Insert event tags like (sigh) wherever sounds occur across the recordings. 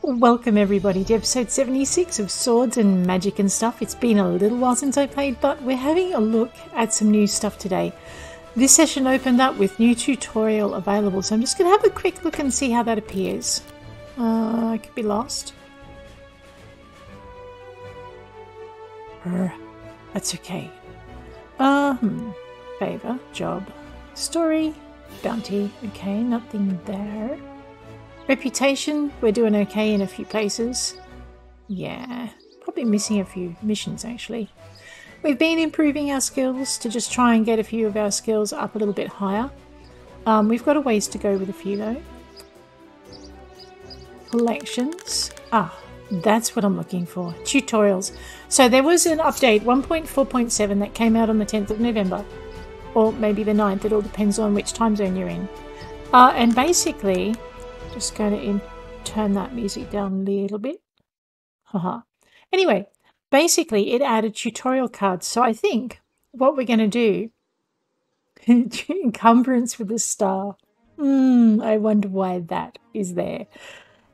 Welcome everybody to episode 76 of Swords and Magic and Stuff. It's been a little while since I played, but we're having a look at some new stuff today. This session opened up with new tutorial available, so I'm just going to have a quick look and see how that appears. Uh, I could be lost. that's okay. Um, favor, job, story, bounty. Okay, nothing there. Reputation, we're doing okay in a few places. Yeah, probably missing a few missions actually. We've been improving our skills to just try and get a few of our skills up a little bit higher. Um, we've got a ways to go with a few though. Collections. Ah, that's what I'm looking for. Tutorials. So there was an update 1.4.7 that came out on the 10th of November. Or maybe the 9th, it all depends on which time zone you're in. Uh, and basically, just going to in, turn that music down a little bit. Haha. anyway, basically it added tutorial cards. So I think what we're going to do, (laughs) encumbrance with a star. Hmm, I wonder why that is there.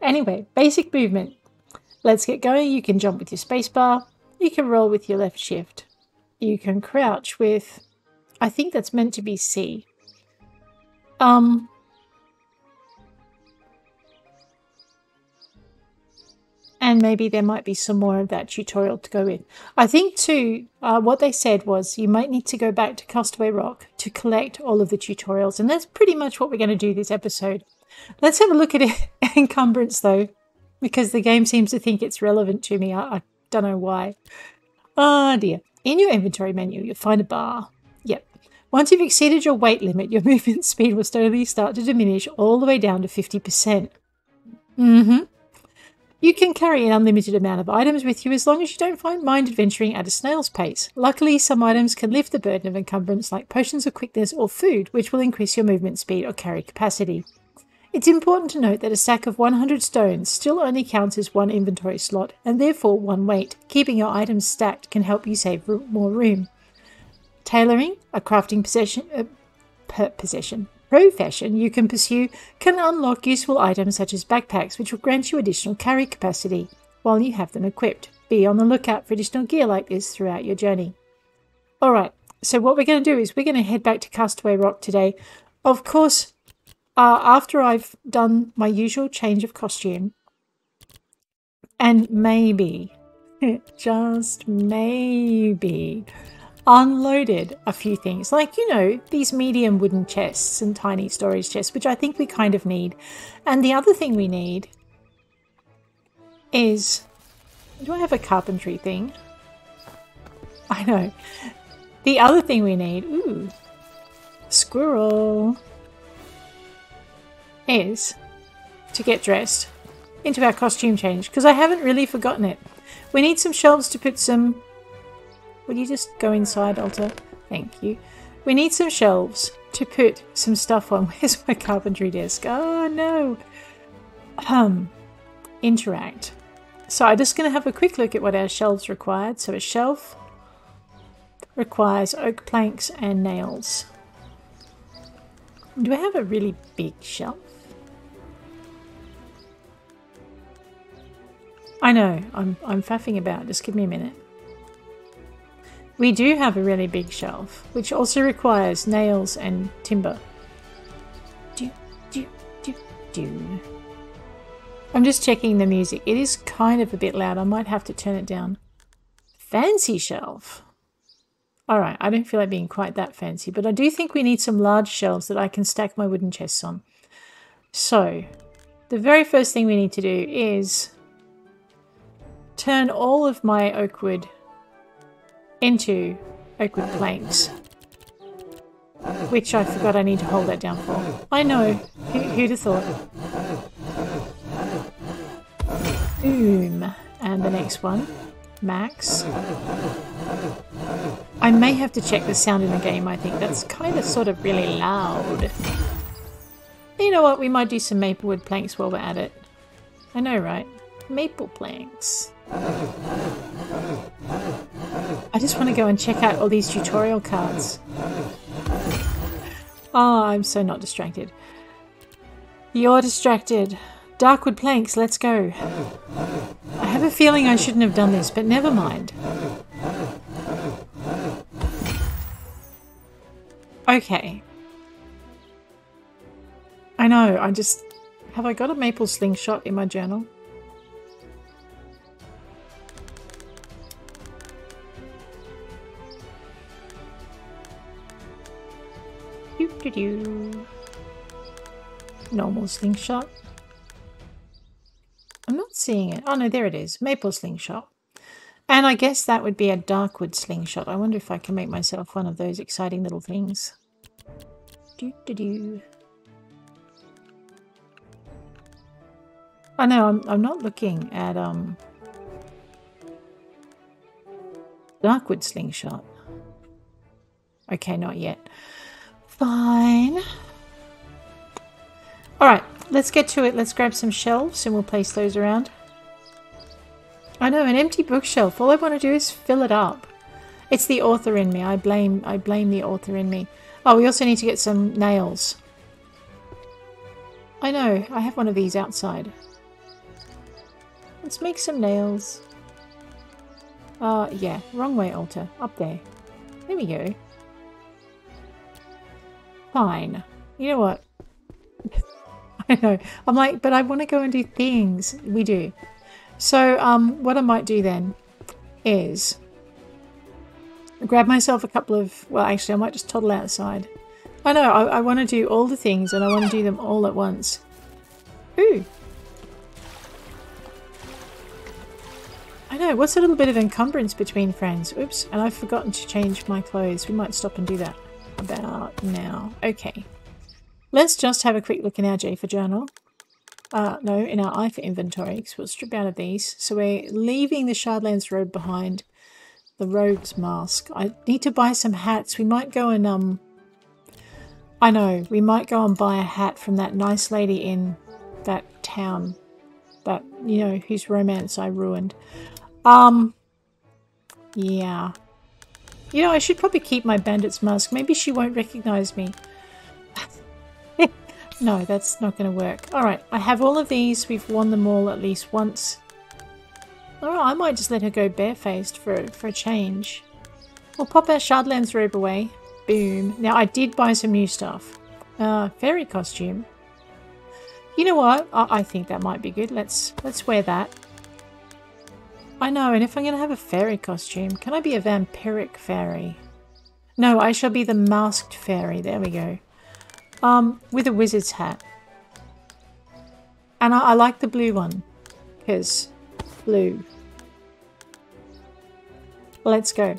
Anyway, basic movement. Let's get going. You can jump with your spacebar. You can roll with your left shift. You can crouch with, I think that's meant to be C. Um, and maybe there might be some more of that tutorial to go in. I think too, uh, what they said was you might need to go back to Castaway Rock to collect all of the tutorials, and that's pretty much what we're going to do this episode. Let's have a look at (laughs) encumbrance though, because the game seems to think it's relevant to me. I, I don't know why. Oh dear. In your inventory menu, you'll find a bar. Yep. Once you've exceeded your weight limit, your (laughs) movement speed will slowly start to diminish all the way down to 50%. Mm-hmm. You can carry an unlimited amount of items with you as long as you don't find mind adventuring at a snail's pace. Luckily, some items can lift the burden of encumbrance like potions of quickness or food, which will increase your movement speed or carry capacity. It's important to note that a stack of 100 stones still only counts as one inventory slot and therefore one weight. Keeping your items stacked can help you save more room. Tailoring, a crafting possession, uh, possession, profession you can pursue can unlock useful items such as backpacks, which will grant you additional carry capacity while you have them equipped. Be on the lookout for additional gear like this throughout your journey. Alright, so what we're going to do is we're going to head back to Castaway Rock today. Of course, uh, after I've done my usual change of costume, and maybe, (laughs) just maybe, unloaded a few things, like, you know, these medium wooden chests and tiny storage chests, which I think we kind of need. And the other thing we need is. Do I have a carpentry thing? I know. The other thing we need. Ooh. Squirrel. Is to get dressed into our costume change because I haven't really forgotten it. We need some shelves to put some Will you just go inside, Alta? Thank you. We need some shelves to put some stuff on. (laughs) Where's my carpentry desk? Oh no. Um, interact. So I'm just going to have a quick look at what our shelves required. So a shelf requires oak planks and nails. Do I have a really big shelf? I know, I'm, I'm faffing about. Just give me a minute. We do have a really big shelf, which also requires nails and timber. Do, do, do, do. I'm just checking the music. It is kind of a bit loud. I might have to turn it down. Fancy shelf. Alright, I don't feel like being quite that fancy, but I do think we need some large shelves that I can stack my wooden chests on. So, the very first thing we need to do is turn all of my oak wood into oakwood planks. Which I forgot I need to hold that down for. I know. Who, who'd have thought? Boom. And the next one. Max. I may have to check the sound in the game, I think. That's kind of sort of really loud. You know what? We might do some maplewood planks while we're at it. I know, right? Maple planks. I just want to go and check out all these tutorial cards. Oh, I'm so not distracted. You're distracted. Darkwood planks, let's go. I have a feeling I shouldn't have done this, but never mind. Okay. I know, I just... Have I got a maple slingshot in my journal? -doo -doo. Normal slingshot. I'm not seeing it. Oh no, there it is. Maple slingshot. And I guess that would be a Darkwood slingshot. I wonder if I can make myself one of those exciting little things. Doo -doo -doo. I know, I'm, I'm not looking at um Darkwood slingshot. Okay, not yet. Fine. Alright, let's get to it. Let's grab some shelves and we'll place those around. I know, an empty bookshelf. All I want to do is fill it up. It's the author in me. I blame I blame the author in me. Oh, we also need to get some nails. I know, I have one of these outside. Let's make some nails. Uh, yeah, wrong way, Alta. Up there. There we go. Fine. You know what? (laughs) I know. I'm like, but I want to go and do things. We do. So, um, what I might do then is grab myself a couple of, well, actually, I might just toddle outside. I know, I, I want to do all the things and I want to do them all at once. Ooh. I know, what's a little bit of encumbrance between friends? Oops, and I've forgotten to change my clothes. We might stop and do that about now. Okay. Let's just have a quick look in our J for journal. Uh, no, in our I for inventory, because we'll strip out of these. So we're leaving the Shardlands robe behind. The rogue's mask. I need to buy some hats. We might go and, um... I know, we might go and buy a hat from that nice lady in that town. That, you know, whose romance I ruined. Um, yeah. You know, I should probably keep my bandit's mask. Maybe she won't recognize me. (laughs) no, that's not going to work. Alright, I have all of these. We've won them all at least once. Alright, I might just let her go barefaced for, for a change. We'll pop our Shardlands robe away. Boom. Now, I did buy some new stuff. Uh, fairy costume. You know what? I, I think that might be good. Let's let's wear that. I know, and if I'm going to have a fairy costume, can I be a vampiric fairy? No, I shall be the masked fairy. There we go. Um, with a wizard's hat. And I, I like the blue one, because blue. Let's go.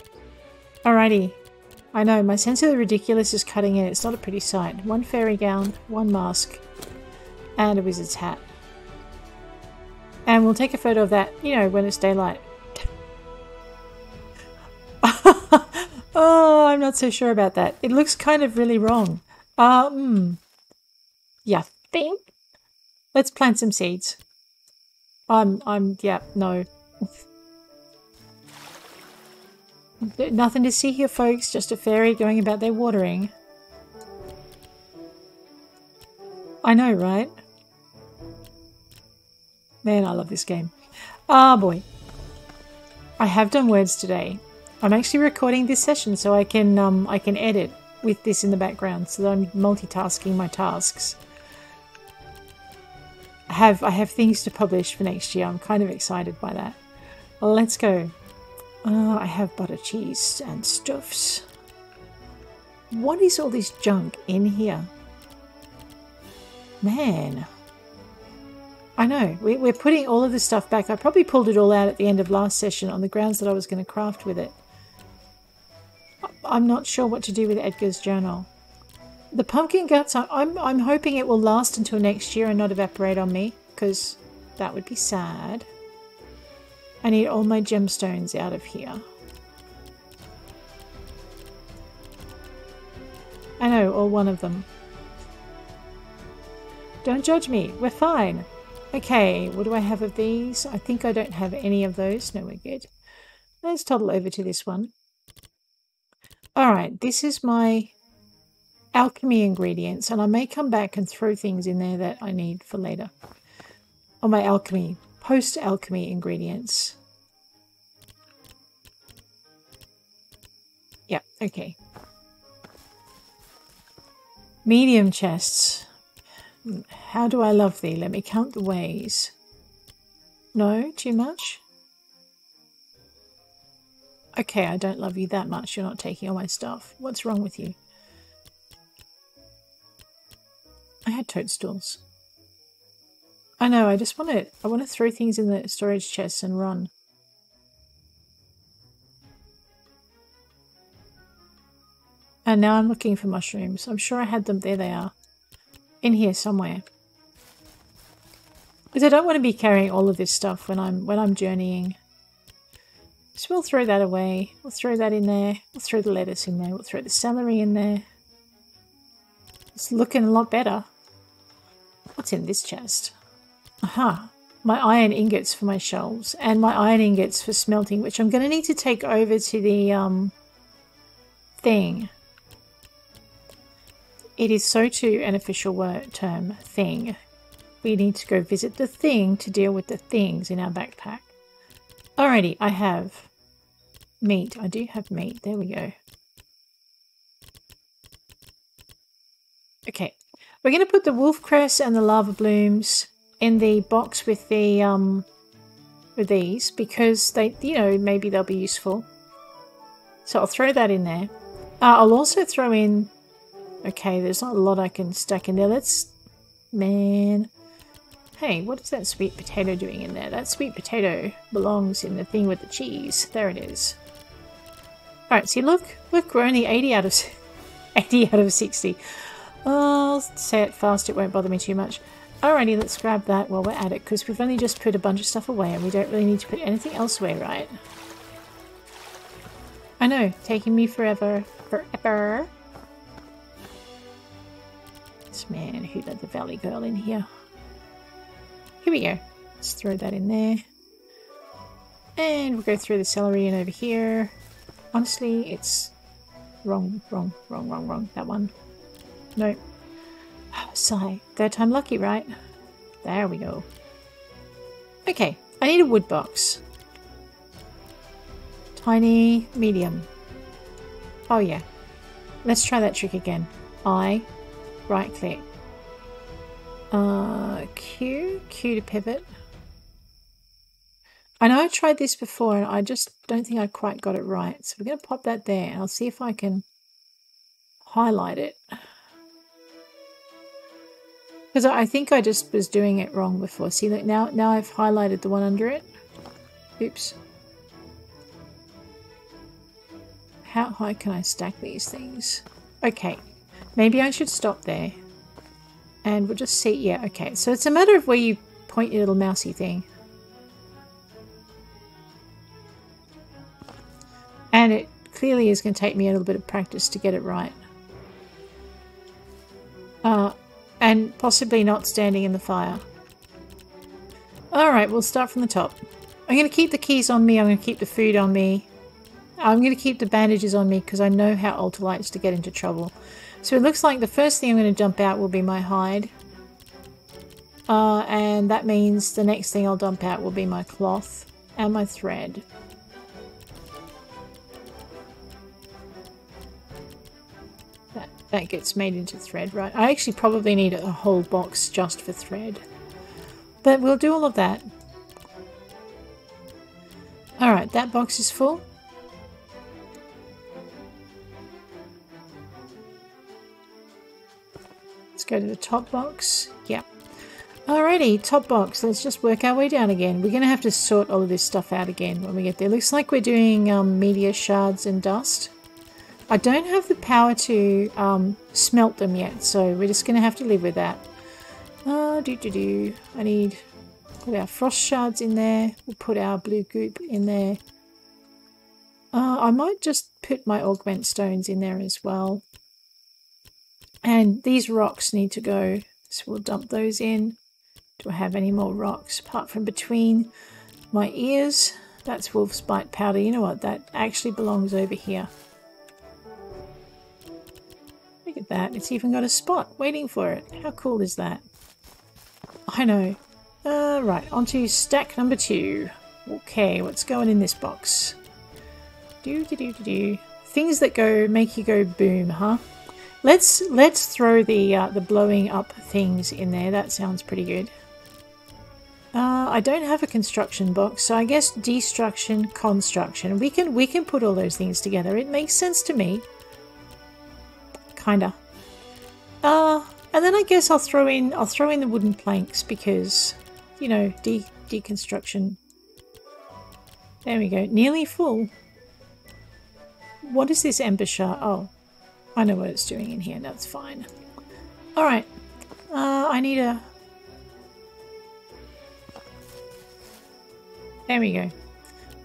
Alrighty. I know, my sense of the ridiculous is cutting in. It's not a pretty sight. One fairy gown, one mask, and a wizard's hat. And we'll take a photo of that, you know, when it's daylight. (laughs) oh, I'm not so sure about that. It looks kind of really wrong. Um, yeah, think. Let's plant some seeds. I'm, I'm, yeah, no. Nothing to see here, folks. Just a fairy going about their watering. I know, right? Man, I love this game. Ah, oh, boy. I have done words today. I'm actually recording this session so I can um, I can edit with this in the background so that I'm multitasking my tasks. I have I have things to publish for next year. I'm kind of excited by that. Let's go. Oh, I have butter cheese and stuffs. What is all this junk in here? Man, I know. We, we're putting all of this stuff back. I probably pulled it all out at the end of last session on the grounds that I was going to craft with it. I'm not sure what to do with Edgar's journal. The pumpkin guts, I'm, I'm hoping it will last until next year and not evaporate on me, because that would be sad. I need all my gemstones out of here. I know, or one of them. Don't judge me, we're fine. Okay, what do I have of these? I think I don't have any of those. No, we're good. Let's toddle over to this one. Alright, this is my alchemy ingredients, and I may come back and throw things in there that I need for later. Oh, my alchemy. Post-alchemy ingredients. Yeah, okay. Medium chests. How do I love thee? Let me count the ways. No, too much? Okay, I don't love you that much. You're not taking all my stuff. What's wrong with you? I had toadstools. I know, I just want to I want to throw things in the storage chests and run. And now I'm looking for mushrooms. I'm sure I had them. There they are. In here somewhere. Because I don't want to be carrying all of this stuff when I'm when I'm journeying. So we'll throw that away. We'll throw that in there. We'll throw the lettuce in there. We'll throw the celery in there. It's looking a lot better. What's in this chest? Aha. My iron ingots for my shelves and my iron ingots for smelting, which I'm going to need to take over to the um, thing. It is so too an official word term, thing. We need to go visit the thing to deal with the things in our backpack. Alrighty, I have meat. I do have meat. There we go. Okay, we're going to put the wolf cress and the lava blooms in the box with the um with these because they, you know, maybe they'll be useful. So I'll throw that in there. Uh, I'll also throw in. Okay, there's not a lot I can stack in there. Let's, man. Hey, what is that sweet potato doing in there? That sweet potato belongs in the thing with the cheese. There it is. Alright, see look, look, we're only 80 out of (laughs) 80 out of 60. I'll say it fast, it won't bother me too much. Alrighty, let's grab that while we're at it, because we've only just put a bunch of stuff away and we don't really need to put anything else away, right? I know, taking me forever. Forever. Man who let the valley girl in here. Here we go. Let's throw that in there. And we'll go through the celery and over here. Honestly, it's wrong, wrong, wrong, wrong, wrong. That one. Nope. Sigh. Third time lucky, right? There we go. Okay, I need a wood box. Tiny, medium. Oh yeah. Let's try that trick again. I, right click. Uh, Q, Q to pivot. I know I tried this before and I just don't think I quite got it right. So we're going to pop that there and I'll see if I can highlight it. Because I think I just was doing it wrong before. See, that now, now I've highlighted the one under it. Oops. How high can I stack these things? Okay, maybe I should stop there. And we'll just see. Yeah, okay. So it's a matter of where you point your little mousy thing. And it clearly is going to take me a little bit of practice to get it right. Uh, and possibly not standing in the fire. Alright, we'll start from the top. I'm going to keep the keys on me, I'm going to keep the food on me. I'm going to keep the bandages on me because I know how Alta likes to get into trouble. So it looks like the first thing I'm going to dump out will be my hide. Uh, and that means the next thing I'll dump out will be my cloth and my thread. That, that gets made into thread, right? I actually probably need a whole box just for thread. But we'll do all of that. Alright, that box is full. Go to the top box. Yeah. Alrighty, top box. Let's just work our way down again. We're going to have to sort all of this stuff out again when we get there. Looks like we're doing um, meteor shards and dust. I don't have the power to um, smelt them yet, so we're just going to have to live with that. Uh, do do do. I need put our frost shards in there. We'll put our blue goop in there. Uh, I might just put my augment stones in there as well. And these rocks need to go, so we'll dump those in. Do I have any more rocks apart from between my ears? That's wolf's bite powder. You know what? That actually belongs over here. Look at that. It's even got a spot waiting for it. How cool is that? I know. Uh, right, onto stack number two. Okay, what's going in this box? Do do do do do. Things that go make you go boom, huh? Let's let's throw the uh, the blowing up things in there. That sounds pretty good. Uh, I don't have a construction box, so I guess destruction, construction. We can we can put all those things together. It makes sense to me. Kinda. Uh, and then I guess I'll throw in I'll throw in the wooden planks because, you know, de deconstruction. There we go. Nearly full. What is this embouchure? Oh, I know what it's doing in here. That's fine. Alright. Uh, I need a... There we go.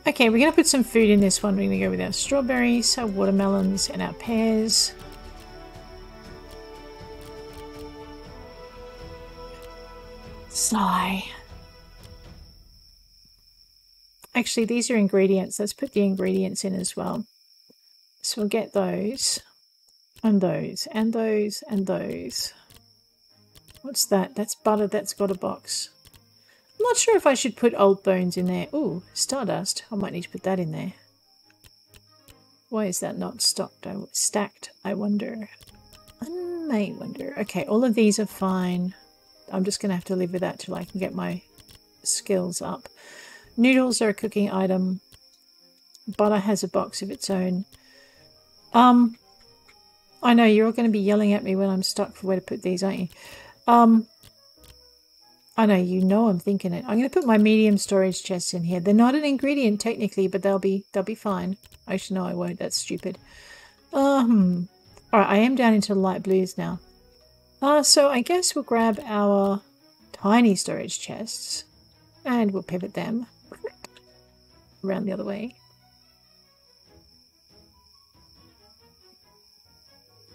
Okay, we're going to put some food in this one. We're going to go with our strawberries, our watermelons, and our pears. Sigh. Actually, these are ingredients. Let's put the ingredients in as well. So we'll get those. And those, and those, and those. What's that? That's butter that's got a box. I'm not sure if I should put old bones in there. Ooh, stardust. I might need to put that in there. Why is that not stocked? I, stacked, I wonder. I may wonder. Okay, all of these are fine. I'm just going to have to live with that till I can get my skills up. Noodles are a cooking item. Butter has a box of its own. Um, I know you're all going to be yelling at me when I'm stuck for where to put these, aren't you? Um, I know you know I'm thinking it. I'm going to put my medium storage chests in here. They're not an ingredient technically, but they'll be they'll be fine. Actually, no, I won't. That's stupid. Um, all right, I am down into light blues now. Uh, so I guess we'll grab our tiny storage chests and we'll pivot them around the other way.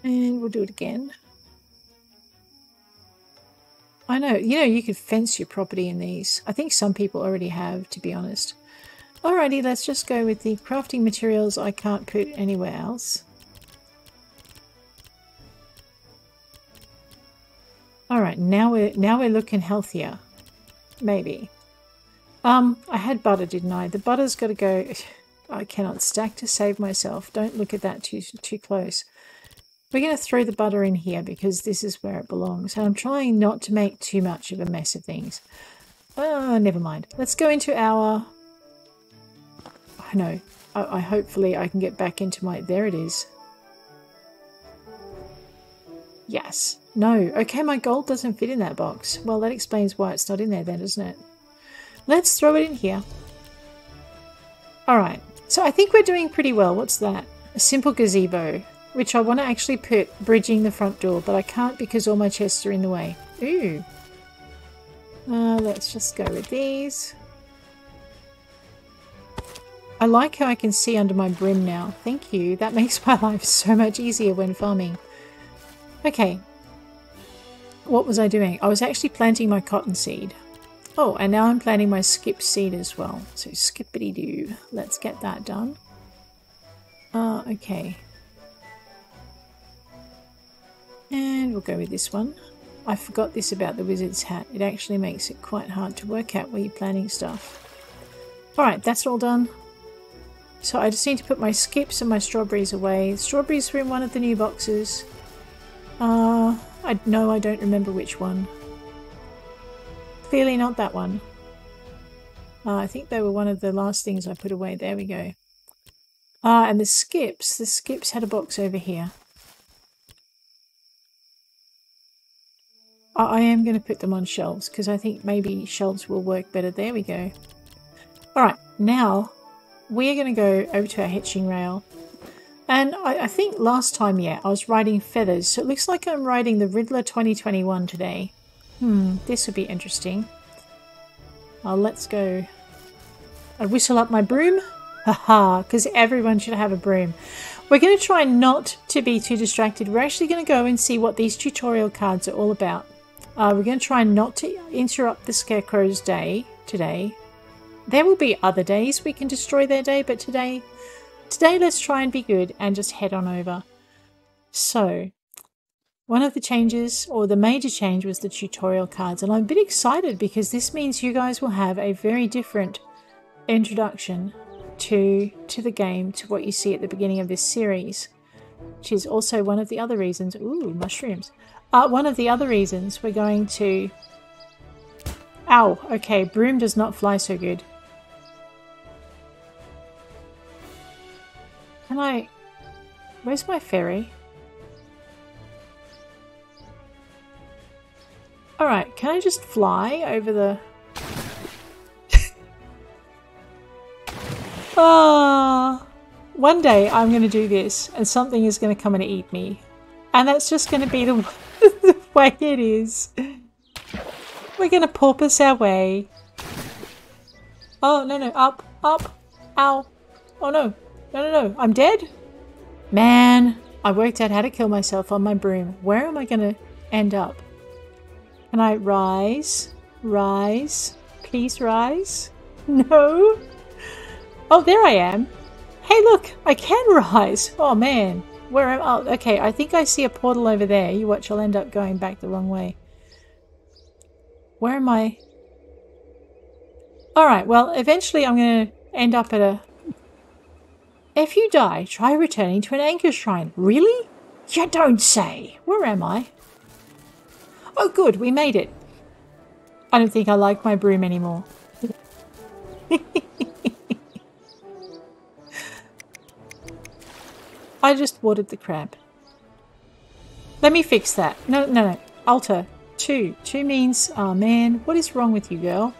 And we'll do it again. I know, you know, you could fence your property in these. I think some people already have, to be honest. Alrighty, let's just go with the crafting materials I can't put anywhere else. Alright, now we're now we're looking healthier. Maybe. Um, I had butter, didn't I? The butter's got to go... (sighs) I cannot stack to save myself. Don't look at that too too close. We're going to throw the butter in here because this is where it belongs. And I'm trying not to make too much of a mess of things. Uh, never mind. Let's go into our... I know. I, I hopefully I can get back into my... There it is. Yes. No. Okay, my gold doesn't fit in that box. Well, that explains why it's not in there then, doesn't it? Let's throw it in here. Alright. So I think we're doing pretty well. What's that? A simple gazebo which I want to actually put bridging the front door, but I can't because all my chests are in the way. Ooh. Uh, let's just go with these. I like how I can see under my brim now. Thank you. That (laughs) makes my life so much easier when farming. Okay. What was I doing? I was actually planting my cotton seed. Oh, and now I'm planting my skip seed as well. So skippity doo. Let's get that done. Uh, okay. And we'll go with this one. I forgot this about the wizard's hat. It actually makes it quite hard to work out where you're planning stuff. Alright, that's all done. So I just need to put my skips and my strawberries away. The strawberries were in one of the new boxes. Uh, I know I don't remember which one. Clearly not that one. Uh, I think they were one of the last things I put away. There we go. Ah, uh, and the skips. The skips had a box over here. I am going to put them on shelves because I think maybe shelves will work better. There we go. Alright, now we're going to go over to our hitching rail. And I, I, think last time, yeah, I was riding feathers. So it looks like I'm riding the Riddler 2021 today. Hmm, this would be interesting. Uh, let's go. I whistle up my broom. Haha, because everyone should have a broom. We're going to try not to be too distracted. We're actually going to go and see what these tutorial cards are all about. Uh, we're going to try not to interrupt the Scarecrow's day today. There will be other days we can destroy their day, but today, today let's try and be good and just head on over. So, one of the changes, or the major change, was the tutorial cards. And I'm a bit excited because this means you guys will have a very different introduction to, to the game to what you see at the beginning of this series. Which is also one of the other reasons. Ooh, mushrooms. Uh, one of the other reasons we're going to... Ow, okay, broom does not fly so good. Can I... Where's my ferry? Alright, can I just fly over the... (laughs) Ah, oh, one day I'm going to do this and something is going to come and eat me. And that's just going to be the, (laughs) way it is. We're going to porpoise our way. Oh, no, no, up, up, ow. Oh, no, no, no, no, I'm dead? Man, I worked out how to kill myself on my broom. Where am I going to end up? Can I rise? Rise? Please rise? (laughs) No? Oh, there I am. Hey, look, I can (laughs) rise. Oh, man. Where am I? Oh, okay, I think I see a portal over there. You watch, I'll end up going back the wrong way. Where am I? Alright, well, eventually I'm going to end up at a... If you die, try returning to an anchor shrine. Really? You don't say. Where am I? Oh, good, we made it. I don't think I like my broom anymore. (laughs) I just watered the crab. Let me fix that. No, no, no. Alta. Two. Two means, oh man, what is wrong with you, girl?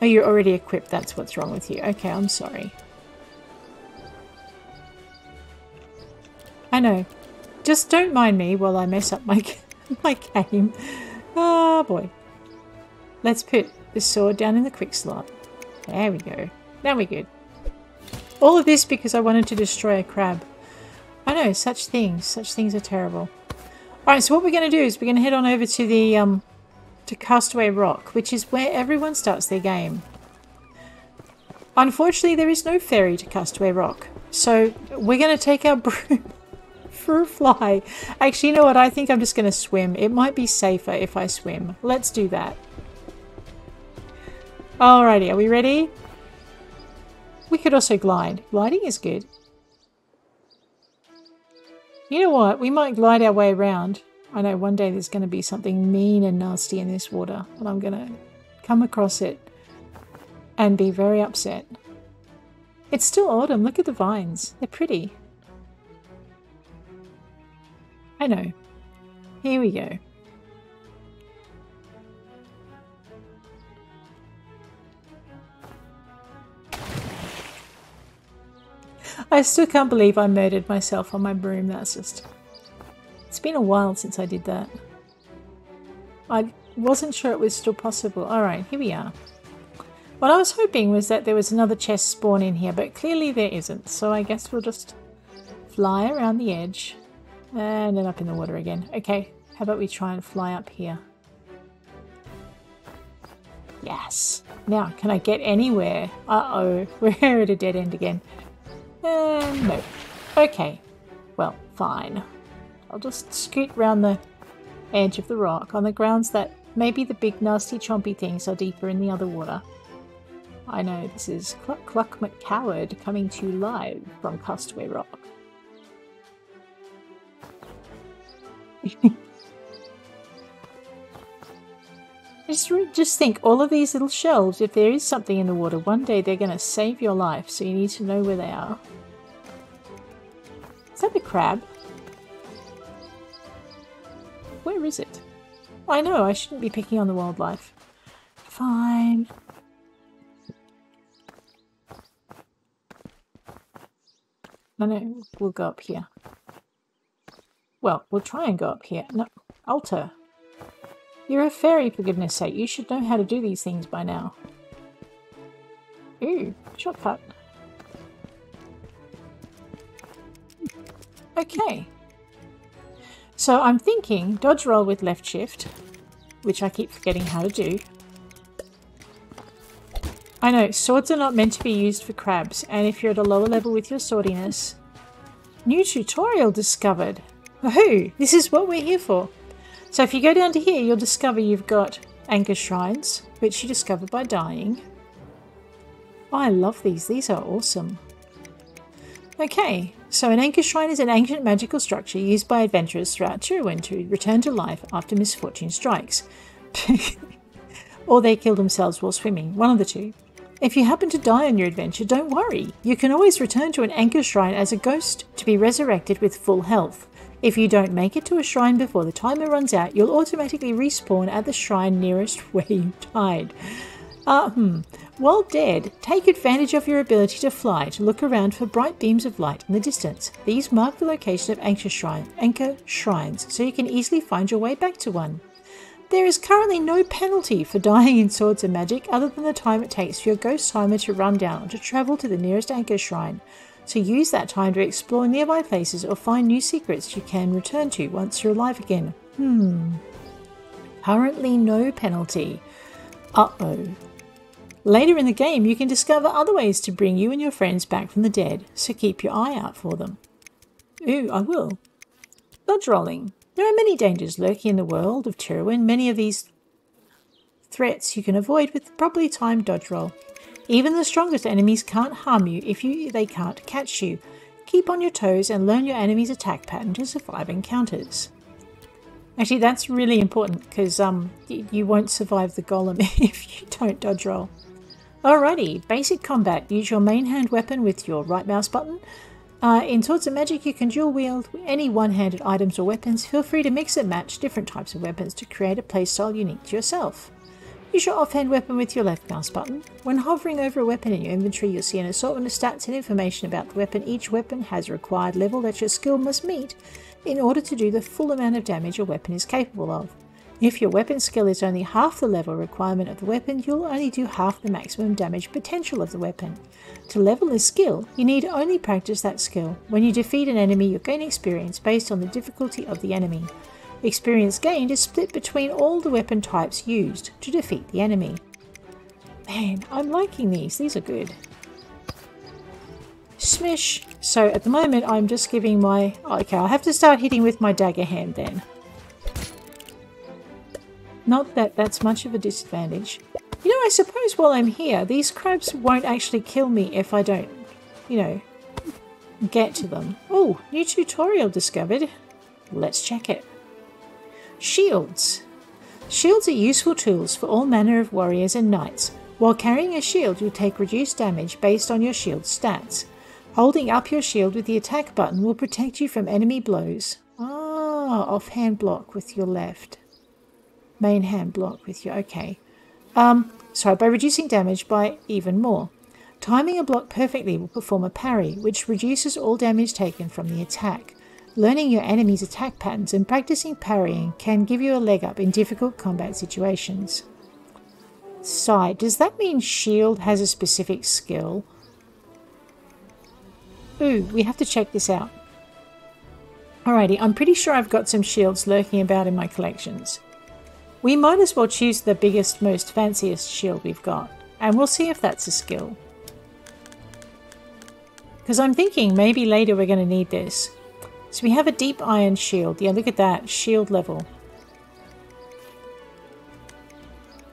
Oh, you're already equipped. That's what's wrong with you. Okay, I'm sorry. I know. Just don't mind me while I mess up my, (laughs) my game. Oh, boy. Let's put the sword down in the quick slot. There we go. Now we're good. All of this because I wanted to destroy a crab. I know, such things. Such things are terrible. Alright, so what we're going to do is we're going to head on over to the, um, to Castaway Rock, which is where everyone starts their game. Unfortunately, there is no ferry to Castaway Rock. So we're going to take our (laughs) broom for a fly. Actually, you know what? I think I'm just going to swim. It might be safer if I swim. Let's do that. Alrighty, are we ready? We could also glide. Gliding is good. You know what? We might glide our way around. I know one day there's going to be something mean and nasty in this water, and I'm going to come across it and be very upset. It's still autumn. Look at the vines. They're pretty. I know. Here we go. I still can't believe I murdered myself on my broom. That's just... It's been a while since I did that. I wasn't sure it was still possible. Alright, here we are. What I was hoping was that there was another chest spawn in here, but clearly there isn't. So I guess we'll just fly around the edge and then up in the water again. Okay, how about we try and fly up here? Yes. Now, can I get anywhere? Uh-oh, (laughs) we're at a dead end again. Uh, no. Okay. Well, fine. I'll just scoot round the edge of the rock on the grounds that maybe the big nasty chompy things are deeper in the other water. I know this is Cluck Cluck McCoward coming to you live from Castaway Rock. (laughs) just, just think, all of these little shelves, if there is something in the water, one day they're going to save your life, so you need to know where they are. Is that the crab? Where is it? Oh, I know, I shouldn't be picking on the wildlife. Fine. No, no, we'll go up here. Well, we'll try and go up here. No, Alta. You're a fairy, for goodness sake. You should know how to do these things by now. Ooh, shortcut. Okay. So I'm thinking dodge roll with left shift, which I keep forgetting how to do. I know, swords are not meant to be used for crabs, and if you're at a lower level with your swordiness... New tutorial discovered! Oh, this is what we're here for. So if you go down to here, you'll discover you've got anchor shrines, which you discover by dying. Oh, I love these. These are awesome. Okay, so an anchor shrine is an ancient magical structure used by adventurers throughout Tirwin to return to life after misfortune strikes. (laughs) or they kill themselves while swimming, one of the two. If you happen to die on your adventure, don't worry. You can always return to an anchor shrine as a ghost to be resurrected with full health. If you don't make it to a shrine before the timer runs out, you'll automatically respawn at the shrine nearest (laughs) where you died. Uh, hmm. While dead, take advantage of your ability to fly to look around for bright beams of light in the distance. These mark the location of anchor, shrine, anchor shrines, so you can easily find your way back to one. There is currently no penalty for (laughs) dying in Swords of Magic other than the time it takes for your ghost timer to run down or to travel to the nearest anchor shrine. So use that time to explore nearby places or find new secrets you can return to once you're alive again. Hmm. Currently no penalty. Uh-oh. Later in the game, you can discover other ways to bring you and your friends back from the dead, so keep your eye out for them. Ooh, I will. Dodge rolling. There are many dangers lurking in the world of Tirwin. Many of these threats you can avoid with properly timed dodge roll. Even the strongest enemies can't harm you if you, they can't catch you. Keep on your toes and learn your enemy's attack pattern to survive encounters. Actually, that's really important because um, you won't survive the golem (laughs) if you don't dodge roll. Alrighty, basic combat. Use your main hand weapon with your right mouse button uh, in Swords of Magic, you can dual wield any one handed items or weapons. Feel free to mix and match different types of weapons to create a playstyle unique to yourself. Use your offhand weapon with your left mouse button. When hovering over a weapon in your inventory, you'll see an assortment of stats and information about the weapon. Each weapon has a required level that your skill must meet in order to do the full amount of damage your weapon is capable of. If your weapon skill is only half the level requirement of the weapon, you'll only do half the maximum damage potential of the weapon. To level this skill, you need only practice that skill. When you defeat an enemy, you gain experience based on the difficulty of the enemy. Experience gained is split between all the weapon types used to defeat the enemy. Man, I'm liking these. These are good. Smish. So at the moment, I'm just giving my... Okay, I'll have to start hitting with my dagger hand then. Not that that's much of a disadvantage. You know, I suppose while I'm here, these crabs won't actually kill me if I don't, you know, get to them. Oh, new tutorial discovered. Let's check it. Shields. Shields are useful tools for all manner of warriors and knights. While carrying a shield, you'll take reduced damage based on your shield stats. Holding up your shield with the attack button will protect you from enemy blows. Ah, offhand block with your left main hand block with your, Okay. Um, so by reducing damage by even more. Timing a block perfectly will perform a parry, which reduces all damage taken from the attack. Learning your enemy's attack patterns and practicing parrying can give you a leg up in difficult combat situations. Side, does that mean shield has a specific skill? Ooh, we have to check this out. Alrighty, I'm pretty sure I've got some shields lurking about in my collections. We might as well choose the biggest, most fanciest shield we've got, and we'll see if that's a skill. Because I'm thinking maybe later we're going to need this. So we have a deep iron shield. Yeah, look at that. Shield level.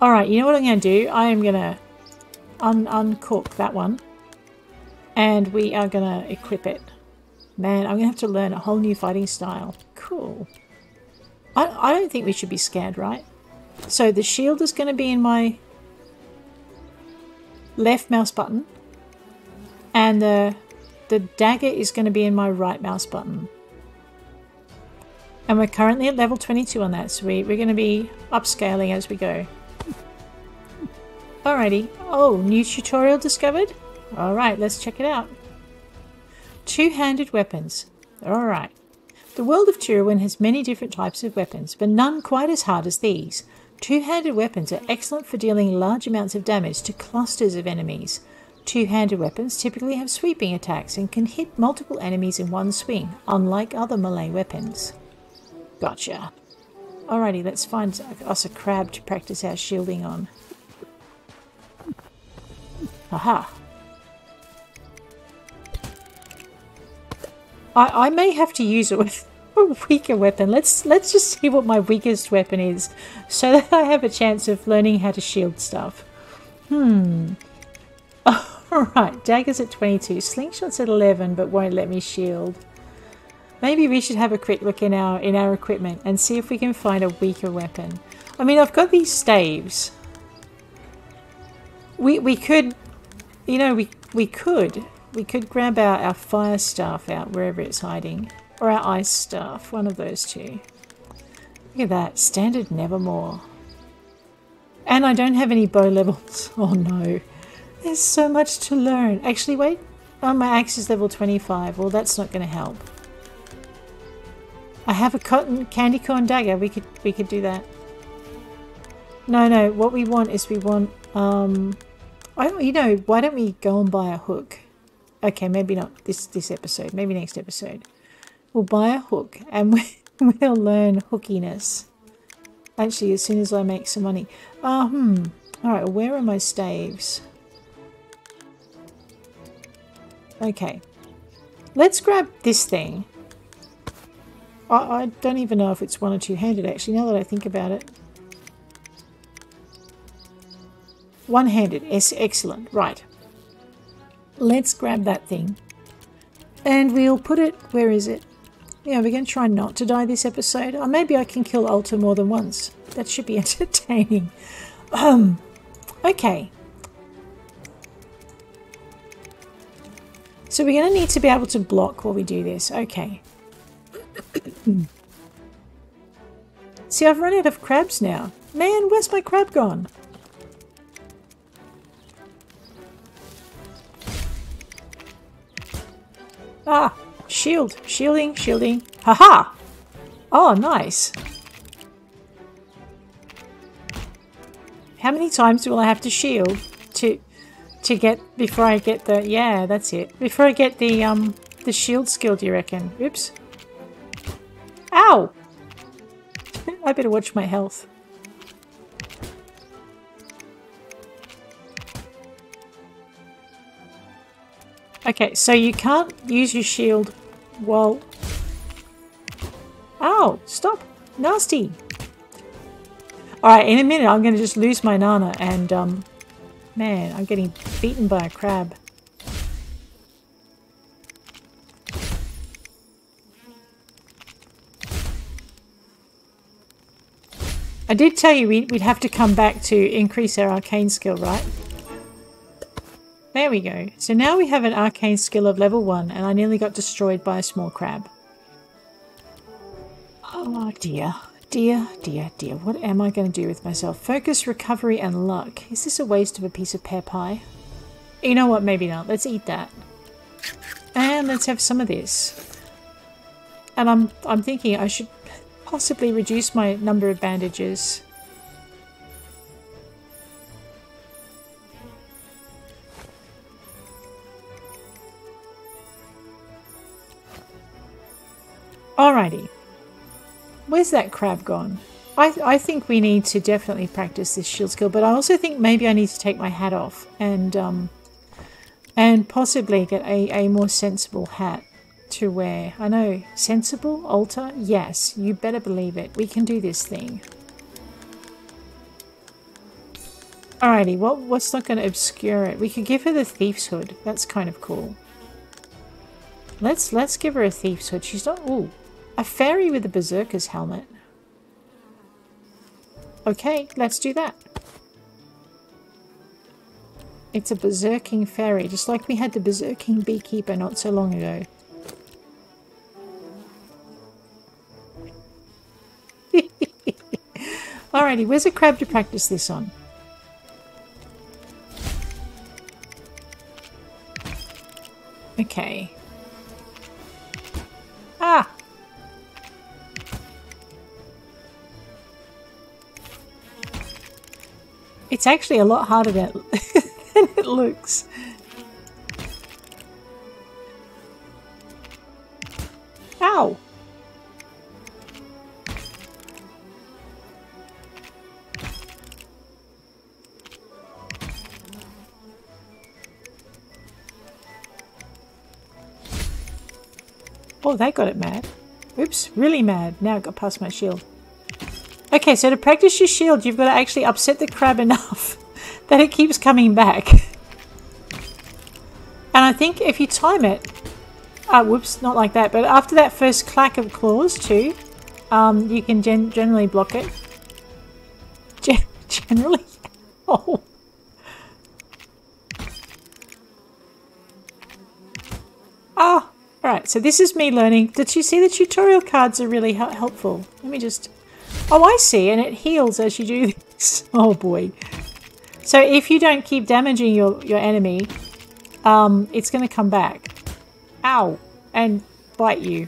Alright, you know what I'm going to do? I am going to un uncook that one. And we are going to equip it. Man, I'm going to have to learn a whole new fighting style. Cool. I, I don't think we should be scared, right? So the shield is going to be in my left mouse button and the, the dagger is going to be in my right mouse button. And we're currently at level 22 on that, so we, we're going to be upscaling as we go. Alrighty. Oh, new tutorial discovered? Alright, let's check it out. Two-handed weapons. Alright. The world of Tirwin has many different types of weapons, but none quite as hard as these. Two-handed weapons are excellent for dealing large amounts of damage to clusters of enemies. Two-handed weapons typically have sweeping attacks and can hit multiple enemies in one swing, unlike other melee weapons. Gotcha. Alrighty, let's find us a crab to practice our shielding on. Aha! I, I may have to use it with (laughs) a weaker weapon. Let's let's just see what my weakest weapon is, so (laughs) that I have a chance of learning how to shield stuff. Hmm. (laughs) Alright, daggers at 22, slingshots at 11, but won't let me shield. Maybe we should have a quick look in our in our equipment and see if we can find a weaker weapon. I mean, I've got these staves. We we could, you know, we we could we could grab our our fire staff out wherever it's hiding, or our ice staff, one of those two. Look at that, standard nevermore. And I don't have any bow (laughs) levels. Oh no. There's so much to learn. Actually, wait. Oh, my axe is level 25. Well, that's not going to help. I have a cotton candy corn dagger. We could we could do that. No, no. What we want is we want um. I you know why don't we go and buy a hook? Okay, maybe not this this episode. Maybe next episode. We'll buy a hook and (laughs) we, we'll learn hookiness. Actually, as soon as I make some money. Uh, hmm. Alright, where are my staves? Okay. Let's grab this thing. I, I don't even know if it's one or two-handed actually, now that I think about it. One-handed. Excellent. Right. Let's grab that thing. And we'll put it... Where is it? Yeah, we're going to try not to die this episode. Or maybe I can kill Alta more than once. That should be (laughs) entertaining. Um, okay. So we're going to need to be able to block while we do this. Okay. See, I've run out of crabs now. Man, where's my crab gone? Ah, shield, shielding, shielding. Haha! -ha! Oh, nice. How many times will I have to shield to to get before I get the yeah that's it before I get the um the shield skill do you reckon oops ow! (laughs) I better watch my health. Okay so you can't use your shield while ow stop. Nasty. Alright in a minute I'm gonna just lose my nana and um Man, I'm getting beaten by a crab. I did tell you we'd have to come back to increase our arcane skill, right? There we go. So now we have an arcane skill of level 1 and I nearly got destroyed by a small crab. Oh dear. Dear, dear, dear, what am I going to do with myself? Focus, recovery, and luck. Is this a waste of a piece of pear pie? You know what, maybe not. Let's eat that. And let's have some of this. And I'm, I'm thinking I should possibly reduce my number of bandages. Alrighty. Where's that crab gone? I, I think we need to definitely practice this shield skill, but I also think maybe I need to take my hat off and um, and possibly get a, a more sensible hat to wear. I know, sensible? Alta? Yes, you better believe it. We can do this thing. Alrighty, what, what's not going to obscure it? We could give her the thief's hood. That's kind of cool. Let's let's give her a thief's hood. She's not... Ooh, a fairy with a berserker's helmet. Okay, let's do that. It's a berserking fairy, just like we had the berserking beekeeper not so long ago. (laughs) Alrighty, where's a crab to practice this on? Okay. Ah! It's actually a lot harder than, (laughs) than it looks. Oh, that got it mad. Oops, really mad. Now I got past my shield. Okay, so to practice your shield, you've got to actually upset the crab (laughs) enough that it keeps coming back. And I think if you time it, uh, whoops, not like that, but after that first clack of claws too, um, you can gen generally block it. Alright, so this is me learning. Did you see the tutorial cards are really helpful? Let me just... Oh, I see, and it heals as you do this. (laughs) Oh boy. So if you don't keep damaging your, your enemy, um, it's going to come back. Ow! And bite you.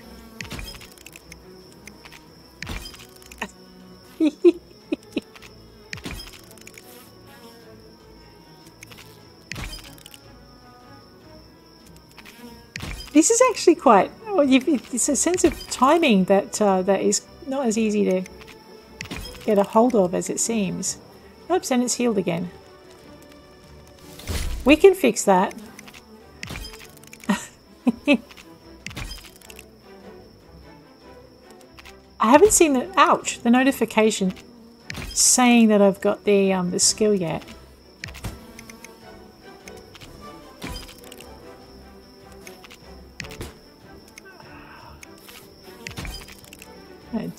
This is actually quite. Well, it's a sense of timing that uh, that is not as easy to get a hold of as it seems. Oops, and it's healed again. We can fix that. (laughs) I haven't seen the ouch the notification saying that I've got the um, the skill yet.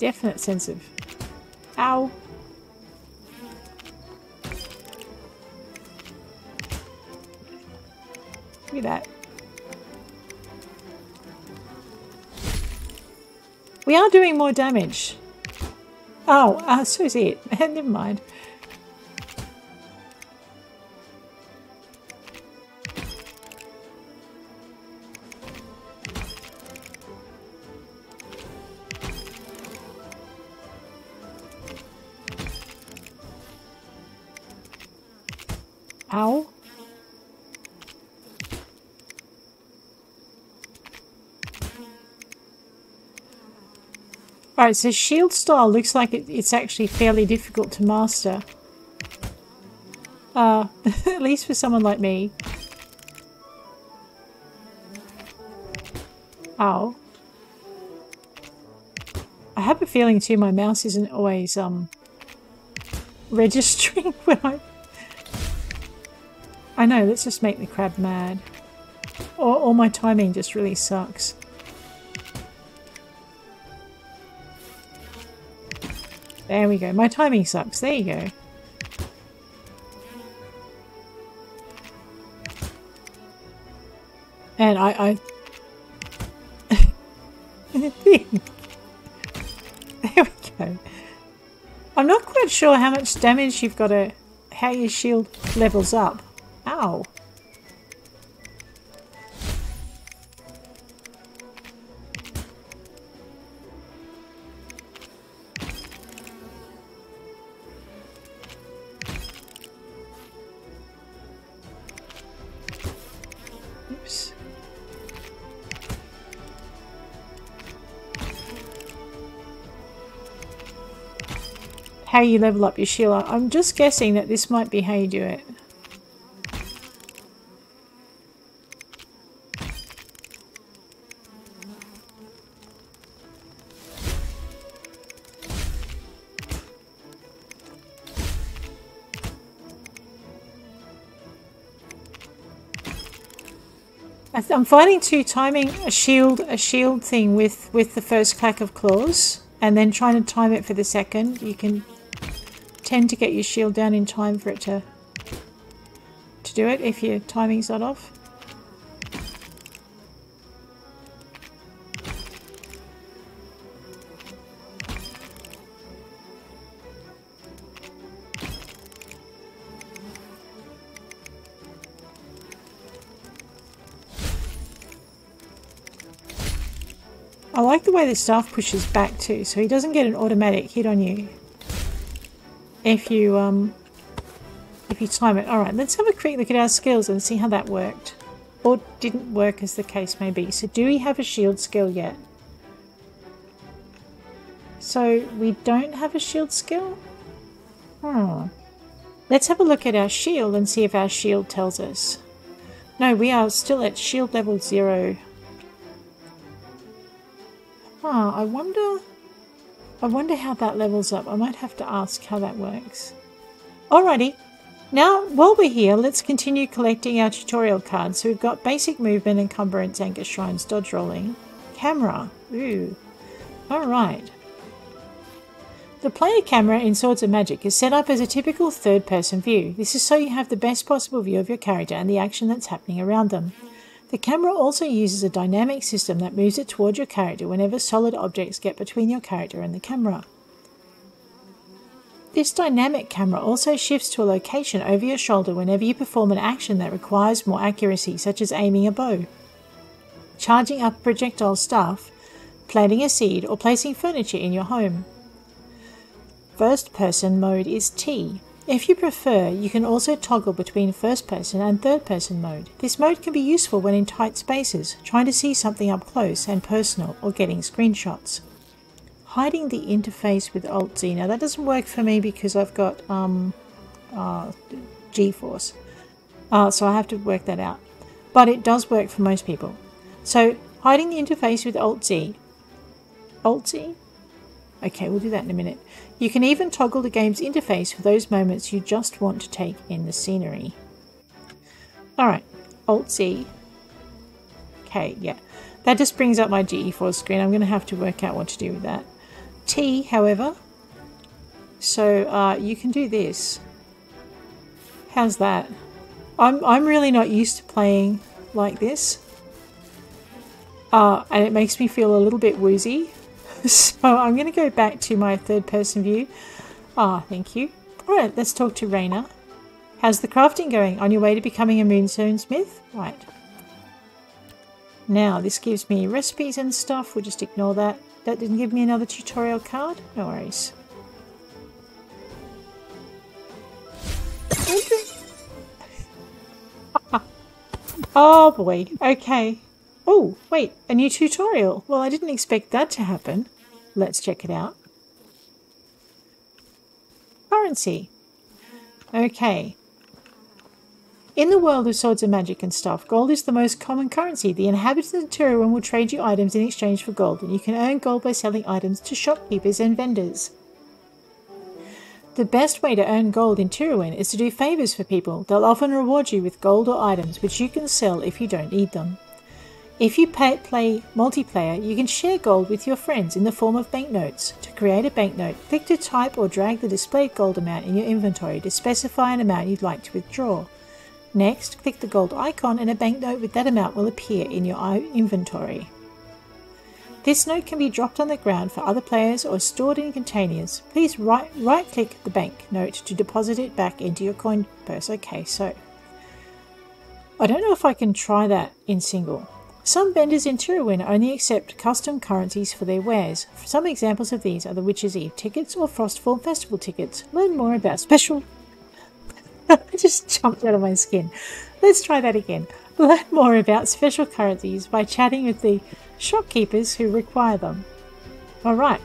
Definite sense of ow. Look at that. We are doing more damage. Oh, uh, so is it. (laughs) Never mind. Alright, so shield style looks like it, it's actually fairly difficult to master. Uh, (laughs) at least for someone like me. Ow. I have a feeling too my mouse isn't always um (laughs) registering (laughs) when I... I know, let's just make the crab mad. Or, or my timing just really sucks. There we go. My timing sucks. There you go. And I... I... (laughs) there we go. I'm not quite sure how much damage you've got to... How your shield levels up. Ow. How you level up your shield. I'm just guessing that this might be how you do it. I'm finding too timing a shield a shield thing with with the first clack of claws and then trying to time it for the second you can tend to get your shield down in time for it to to do it if your timing's not off. I like the way the staff pushes back too, so he doesn't get an automatic hit on you if you um if you time it. Alright, let's have a quick look at our skills and see how that worked. Or didn't work as the case may be. So do we have a shield skill yet? So we don't have a shield skill? Hmm. Let's have a look at our shield and see if our shield tells us. No, we are still at shield level zero. Huh, I wonder... I wonder how that levels up. I might have to ask how that works. Alrighty. Now, while we're here, let's continue collecting our tutorial cards. So we've got basic movement, encumbrance, anchor shrines, dodge rolling, camera. Ooh. Alright. The player camera in Swords of Magic is set up as a typical third person view. This is so you have the best possible view of your character and the action that's happening around them. The camera also uses a dynamic system that moves it towards your character whenever solid objects get between your character and the camera. This dynamic camera also shifts to a location over your shoulder whenever you perform an action that requires more accuracy, such as aiming a bow, charging up projectile staff, planting a seed, or placing furniture in your home. First person mode is T, if you prefer, you can also toggle between first person and third person mode. This mode can be useful when in tight spaces, trying to see something up close and personal, or getting screenshots. Hiding the interface with Alt Z. Now that doesn't work for me because I've got um, uh, GeForce, uh, so I have to work that out. But it does work for most people. So hiding the interface with Alt Z. Alt Z? Okay, we'll do that in a minute. You can even toggle the game's interface for those moments you just want to take in the scenery. Alright, Alt-Z. Okay, yeah. That just brings up my GeForce screen. I'm going to have to work out what to do with that. T, however. So uh, you can do this. How's that? I'm, I'm really not used to playing like this. Uh, and it makes me feel a little bit woozy. (laughs) so I'm going to go back to my third person view. Ah, oh, thank you. Alright, let's talk to Raina. How's the crafting going? On your way to becoming a moonstone smith? Right. Now, this gives me recipes and stuff. We'll just ignore that. That didn't give me another tutorial card. No worries. oh (laughs) (laughs) boy. Okay. Oh, wait, a new tutorial. Well, I didn't expect that to happen. Let's check it out. Currency. Okay. In the world of swords and magic and stuff, gold is the most common currency. The inhabitants of Turuwin will trade you items in exchange for gold, and you can earn gold by selling items to shopkeepers and vendors. The best way to earn gold in Turuwin is to do favours for people. They'll often reward you with gold or items which you can sell if you don't need them. If you pay, play multiplayer, you can share gold with your friends in the form of banknotes. To create a banknote, click to type or drag the displayed gold amount in your inventory to specify an amount you'd like to withdraw. Next, click the gold icon and a banknote with that amount will appear in your inventory. This note can be dropped on the ground for other players or stored in containers. Please right, right click the bank note to deposit it back into your coin purse. Okay, so I don't know if I can try that in single. Some vendors in Turuwin only accept custom currencies for their wares. Some examples of these are the Witch's Eve tickets or Frostfall Festival tickets. Learn more about special... (laughs) I just jumped out of my skin. Let's try that again. Learn more about special currencies by chatting with the shopkeepers who require them. Alright,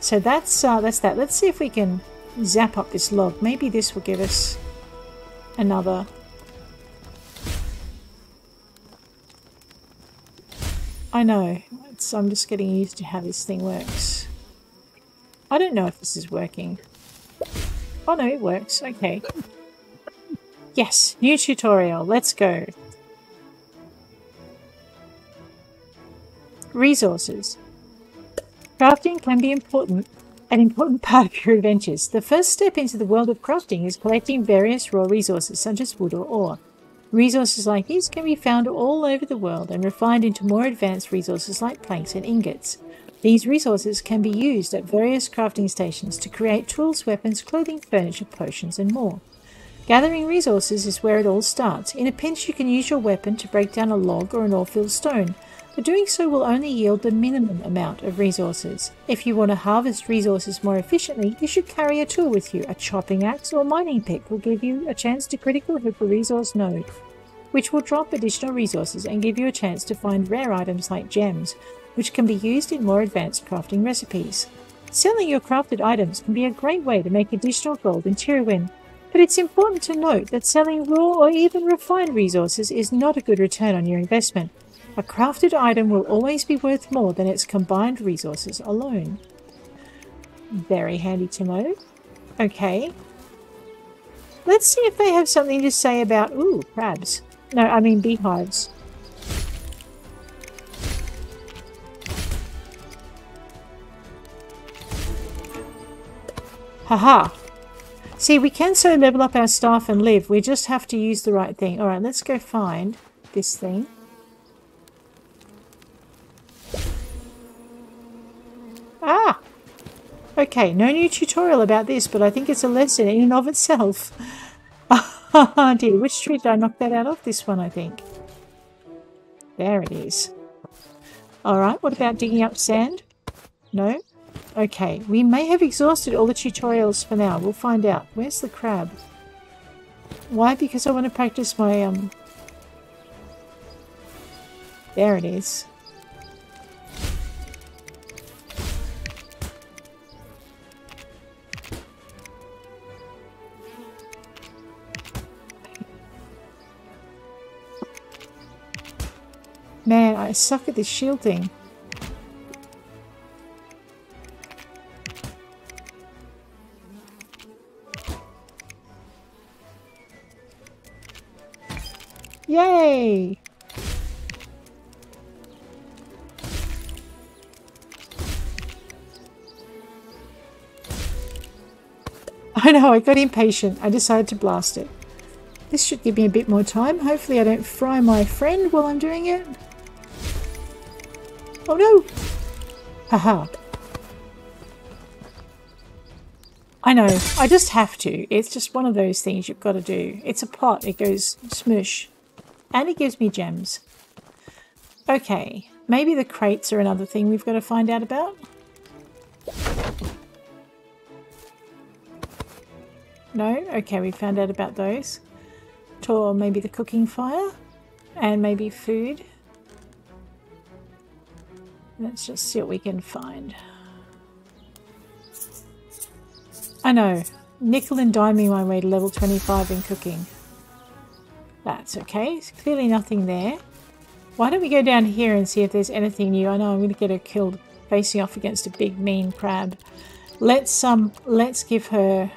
so that's, uh, that's that. Let's see if we can zap up this log. Maybe this will give us another I know. It's, I'm just getting used to how this thing works. I don't know if this is working. Oh no, it works. Okay. Yes, new tutorial. Let's go. Resources. Crafting can be important, an important part of your adventures. The first step into the world of crafting is collecting various raw resources such as wood or ore. Resources like these can be found all over the world and refined into more advanced resources like planks and ingots. These resources can be used at various crafting stations to create tools, weapons, clothing, furniture, potions, and more. Gathering resources is where it all starts. In a pinch, you can use your weapon to break down a log or an ore-filled stone, but doing so will only yield the minimum amount of resources. If you want to harvest resources more efficiently, you should carry a tool with you. A chopping axe or mining pick will give you a chance to critical hit a resource node, which will drop additional resources and give you a chance to find rare items like gems, which can be used in more advanced crafting recipes. Selling your crafted items can be a great way to make additional gold in Turuwin, but it's important to note that selling raw or even refined resources is not a good return on your investment. A crafted item will always be worth more than its combined resources alone. Very handy to know. Okay. Let's see if they have something to say about... Ooh, crabs. No, I mean beehives. Haha. See, we can so level up our staff and live. We just have to use the right thing. Alright, let's go find this thing. Ah! Okay, no new tutorial about this, but I think it's a lesson in and of itself. (laughs) Oh dear, which tree did I knock that out of? This one, I think. There it is. Alright, what about digging up sand? No? Okay, we may have exhausted all the tutorials for now. We'll find out. Where's the crab? Why? Because I want to practice my, um... There it is. I suck at this shielding. Yay! I know, I got impatient. I decided to blast it. This should give me a bit more time. Hopefully I don't fry my friend while I'm doing it. Oh no! Haha. I know, I just have to. It's just one of those things you've got to do. It's a pot, it goes smush. And it gives me gems. Okay, maybe the crates are another thing we've got to find out about. No? Okay, we found out about those. Or maybe the cooking fire. And maybe food. Let's just see what we can find. I know. Nickel and diming my way to level 25 in cooking. That's okay. It's clearly nothing there. Why don't we go down here and see if there's anything new? I know I'm going to get her killed facing off against a big mean crab. Let's um let's give her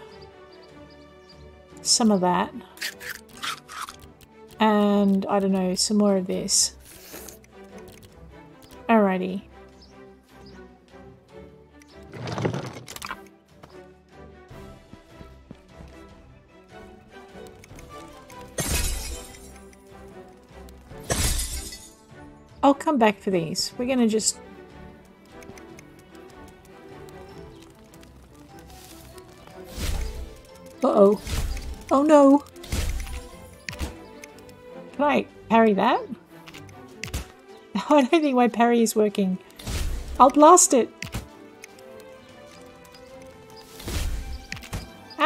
some of that. And I don't know, some more of this. Alrighty. I'll come back for these. We're going to just... Uh-oh. Oh no! Can I parry that? (laughs) I don't think my parry is working. I'll blast it!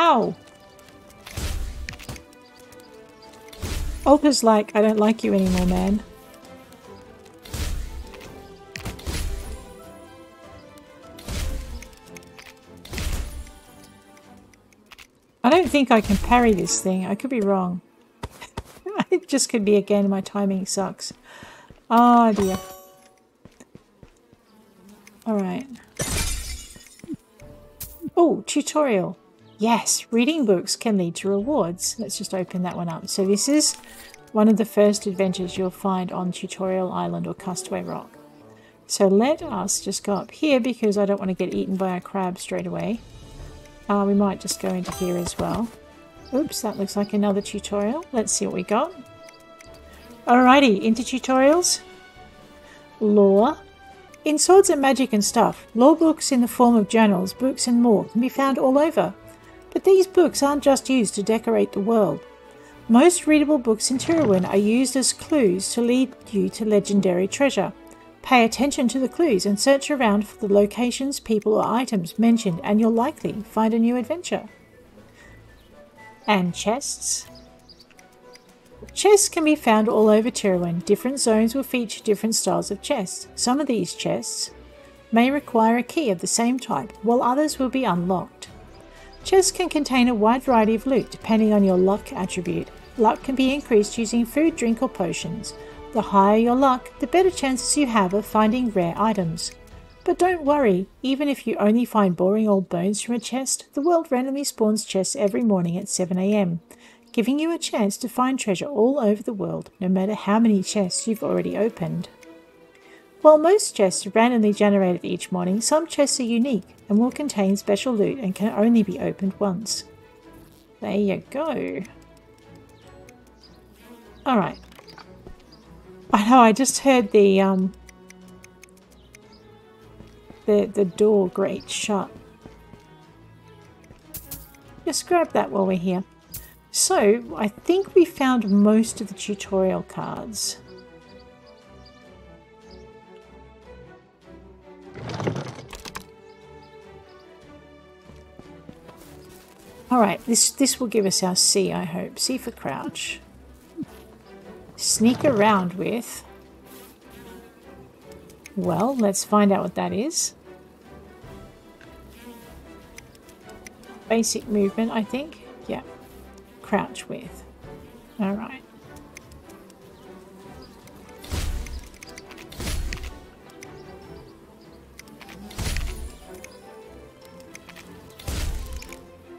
Ow! Olga's like, I don't like you anymore, man. I don't think I can parry this thing. I could be wrong. (laughs) it just could be again my timing sucks. Oh dear. Alright. Oh, tutorial. Yes, reading books can lead to rewards. Let's just open that one up. So this is one of the first adventures you'll find on Tutorial Island or Castaway Rock. So let us just go up here because I don't want to get eaten by a crab straight away. Uh, we might just go into here as well. Oops, that looks like another tutorial. Let's see what we got. Alrighty, into tutorials. Lore. In Swords and Magic and stuff, lore books in the form of journals, books and more can be found all over. But these books aren't just used to decorate the world. Most readable books in Tirawan are used as clues to lead you to legendary treasure. Pay attention to the clues and search around for the locations, people, or items mentioned, and you'll likely find a new adventure. And chests. Chests can be found all over Tirawan. Different zones will feature different styles of chests. Some of these chests may require a key of the same type, while others will be unlocked. Chests can contain a wide variety of loot depending on your luck attribute. Luck can be increased using food, drink, or potions. The higher your luck, the better chances you have of finding rare items. But don't worry, even if you only find boring old bones from a chest, the world randomly spawns chests every morning at 7am, giving you a chance to find treasure all over the world, no matter how many chests you've already opened. While most chests are randomly generated each morning, some chests are unique and will contain special loot and can only be opened once. There you go. Alright. I know, I just heard the, um, the, the door grate shut. Just grab that while we're here. So, I think we found most of the tutorial cards. Alright, this, this will give us our C, I hope. C for crouch. Sneak around with. Well, let's find out what that is. Basic movement, I think. Yeah. Crouch with. Alright.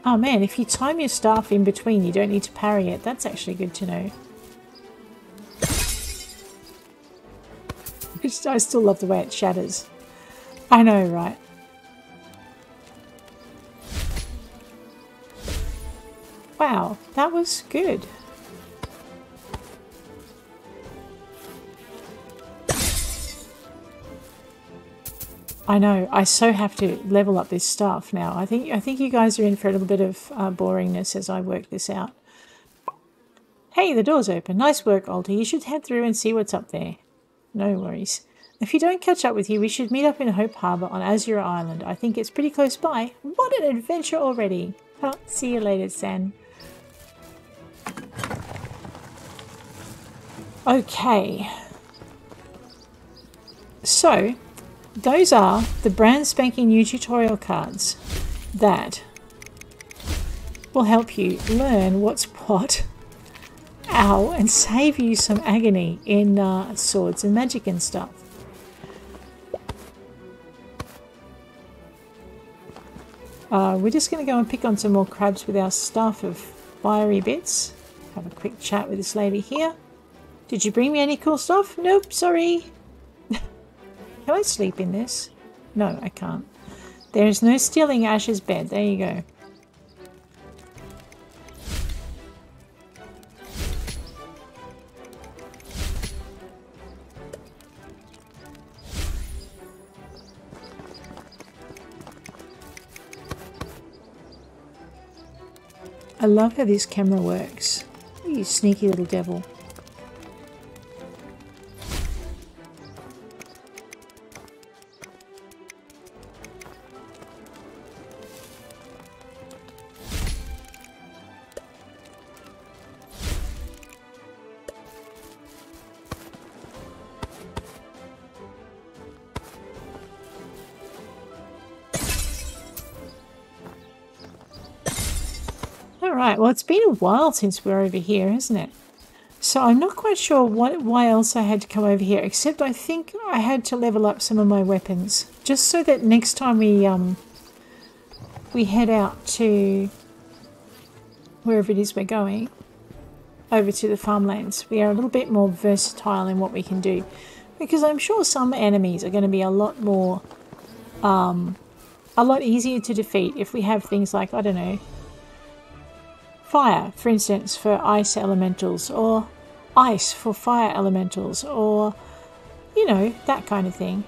Oh man, if you time your staff in between, you don't need to parry it. That's actually good to know. (laughs) I still love the way it shatters. I know, right? Wow, that was good. I know. I so have to level up this stuff now. I think I think you guys are in for a little bit of uh, boringness as I work this out. Hey, the door's open. Nice work, Alta. You should head through and see what's up there. No worries. If you don't catch up with you, we should meet up in Hope Harbour on Azure Island. I think it's pretty close by. What an adventure already! Oh, see you later, San. Okay. So, those are the brand spanking new tutorial cards that will help you learn what's what, ow, and save you some agony in uh, swords and magic and stuff. Uh, we're just going to go and pick on some more crabs with our staff of fiery bits. Have a quick chat with this lady here. Did you bring me any cool stuff? Nope, sorry. Can I sleep in this? No, I can't. There is no stealing Ash's bed. There you go. I love how this camera works. You sneaky little devil. Well it's been a while since we're over here, isn't it? So I'm not quite sure what why else I had to come over here, except I think I had to level up some of my weapons. Just so that next time we um we head out to wherever it is we're going, over to the farmlands, we are a little bit more versatile in what we can do. Because I'm sure some enemies are going to be a lot more um a lot easier to defeat if we have things like, I don't know, fire, for instance, for ice elementals, or ice for fire elementals, or, you know, that kind of thing.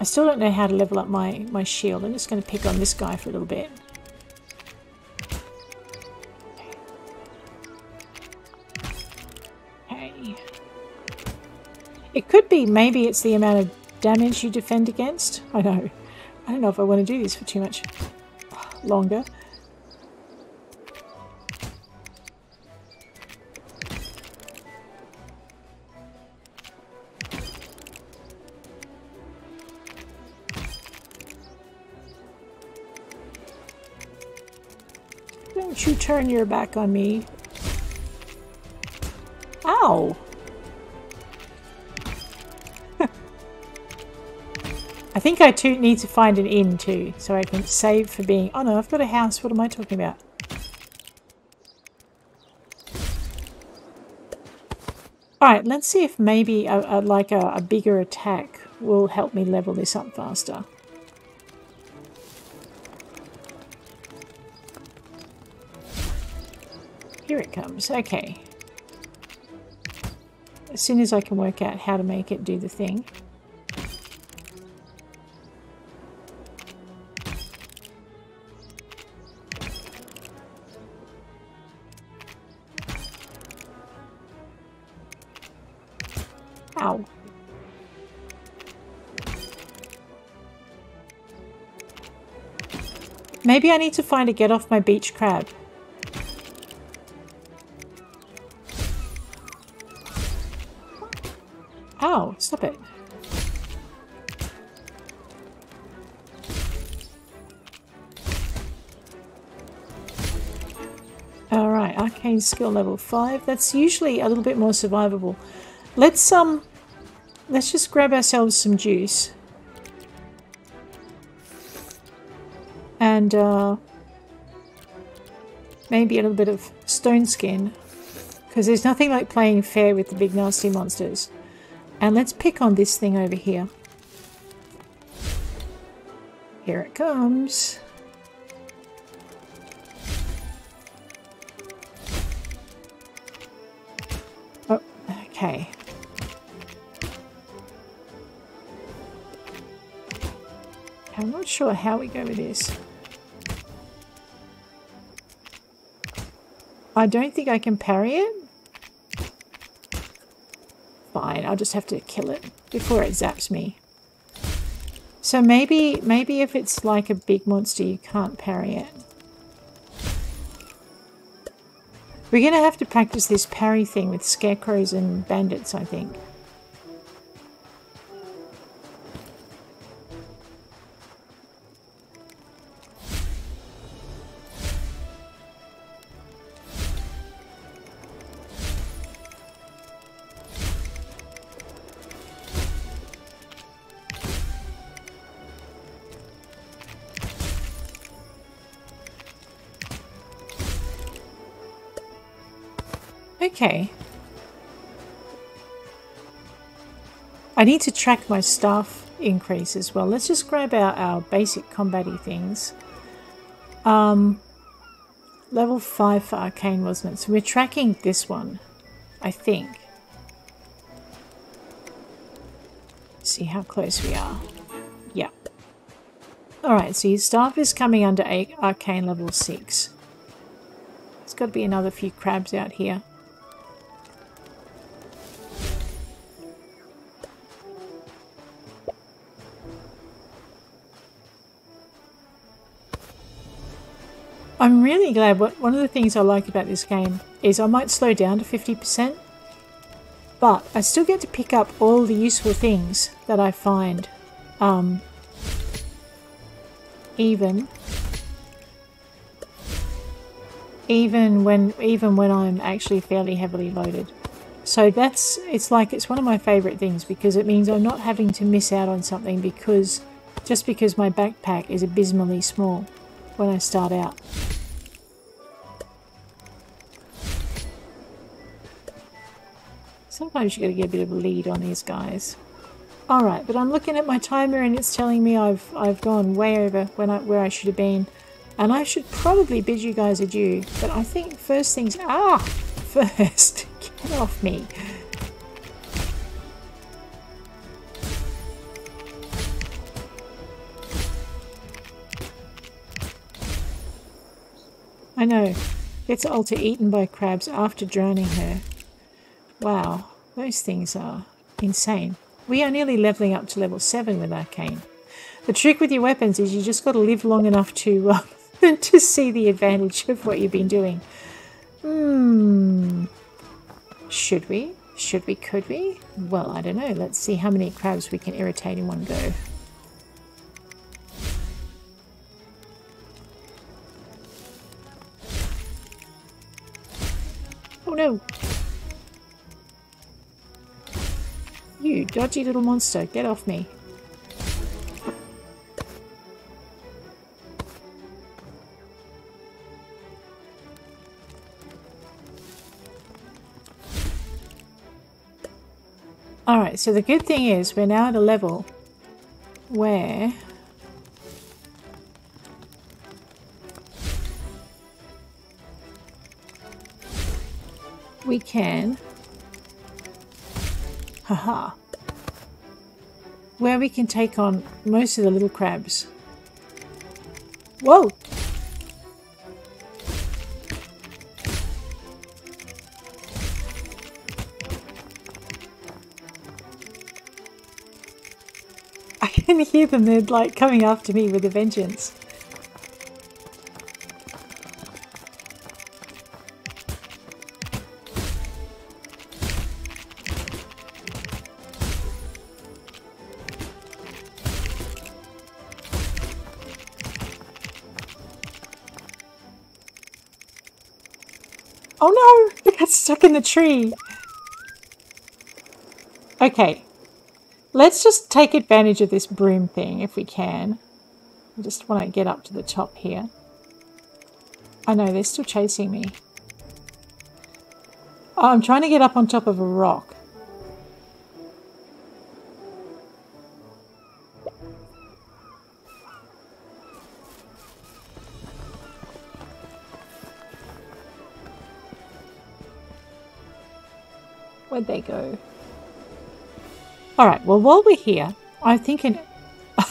I still don't know how to level up my, my shield. I'm just going to pick on this guy for a little bit. Okay. It could be maybe it's the amount of damage you defend against. I know. I don't know if I want to do this for too much longer. turn your back on me. Ow! (laughs) I think I too need to find an inn too, so I can save for being... Oh no, I've got a house, what am I talking about? Alright, let's see if maybe a, a like a, a bigger attack will help me level this up faster. Here it comes. Okay. As soon as I can work out how to make it do the thing. Ow. Maybe I need to find a get off my beach crab. Skill level 5. That's usually a little bit more survivable. Let's um let's just grab ourselves some juice. And uh, maybe a little bit of stone skin. Because there's nothing like playing fair with the big nasty monsters. And let's pick on this thing over here. Here it comes. Sure how we go with this. I don't think I can parry it. Fine, I'll just have to kill it before it zaps me. So maybe, maybe if it's like a big monster, you can't parry it. We're going to have to practice this parry thing with scarecrows and bandits, I think. Okay. I need to track my staff increase as well. Let's just grab out our basic combaty things. Um, level 5 for arcane, wasn't it? So we're tracking this one, I think. see how close we are. Yep. Alright, so your staff is coming under arcane level 6. There's got to be another few crabs out here. I'm really glad. One of the things I like about this game is I might slow down to 50%, but I still get to pick up all the useful things that I find. Um, even even when even when I'm actually fairly heavily loaded. So that's it's like it's one of my favorite things because it means I'm not having to miss out on something because just because my backpack is abysmally small when I start out. Sometimes you gotta get a bit of a lead on these guys. Alright, but I'm looking at my timer and it's telling me I've I've gone way over when I, where I should have been. And I should probably bid you guys adieu. But I think first things... Ah! (laughs) First! Get off me. I know. Gets Alta eaten by crabs after drowning her. Wow, those things are insane. We are nearly leveling up to level 7 with Arcane. The trick with your weapons is you just got to live long enough to (laughs) uh, to see the advantage of what you've been doing. Hmm. Should we? Should we? Could we? Well, I don't know. Let's see how many crabs we can irritate in one go. no! You dodgy little monster, get off me. Alright, so the good thing is we're now at a level where we can haha where we can take on most of the little crabs. Whoa! I can hear them, they're like coming after me with a vengeance. In the tree. Okay. Let's just take advantage of this broom thing if we can. I just want to get up to the top here. I know, they're still chasing me. Oh, I'm trying to get up on top of a rock. Go? Alright, well, while we're here, I'm thinking (laughs)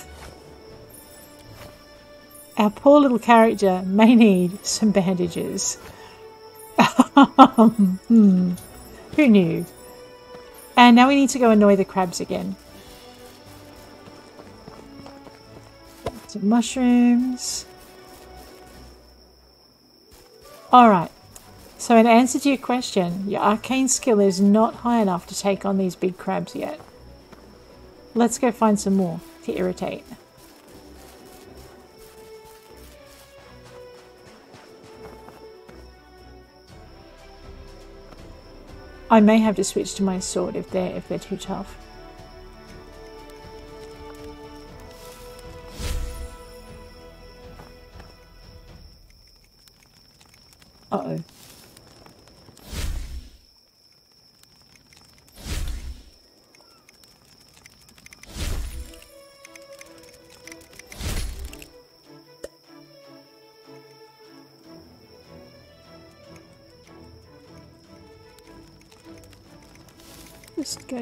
our poor little character may need some bandages. hmm. Who knew? And now we need to go annoy the crabs again. Some mushrooms. Alright. So in answer to your question, your arcane skill is not high enough to take on these big crabs yet. Let's go find some more to irritate. I may have to switch to my sword if they're if they're too tough. Uh-oh. Just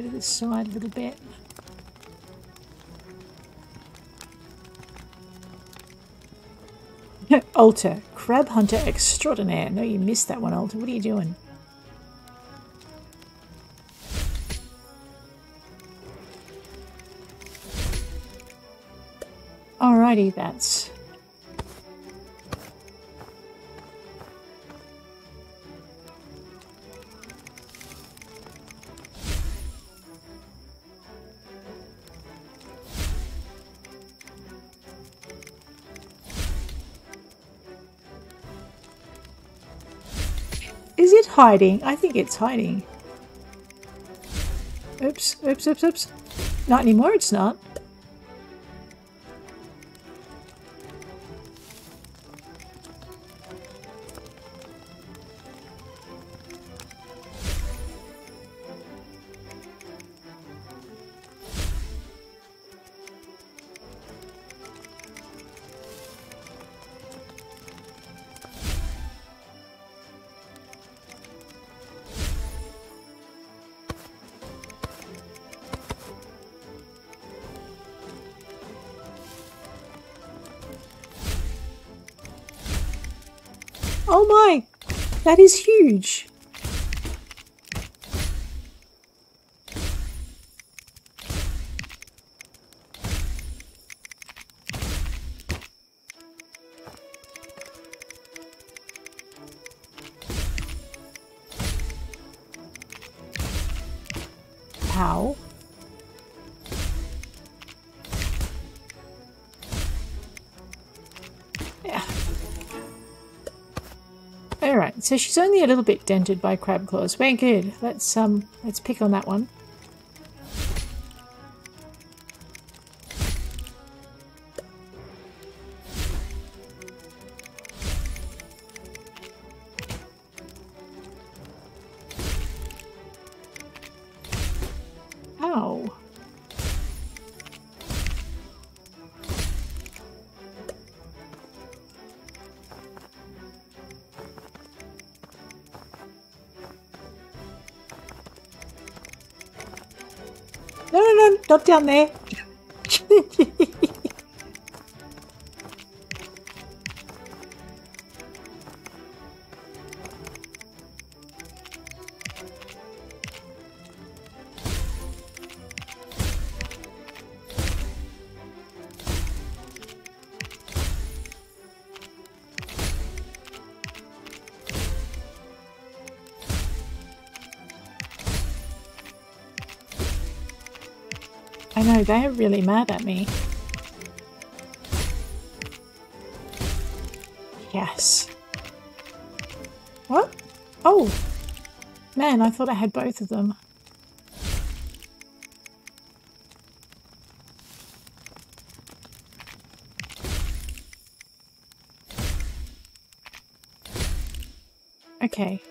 to the side a little bit. (laughs) Alta, crab hunter extraordinaire. No, you missed that one, Alta. What are you doing? Alrighty, that's hiding? I think it's hiding. Oops, oops, oops, oops. Not anymore, it's not. Oh my! That is huge! So she's only a little bit dented by crab claws. Very good. Let's um let's pick on that one. 小梅 they're really mad at me. Yes. What? Oh! Man, I thought I had both of them. Okay.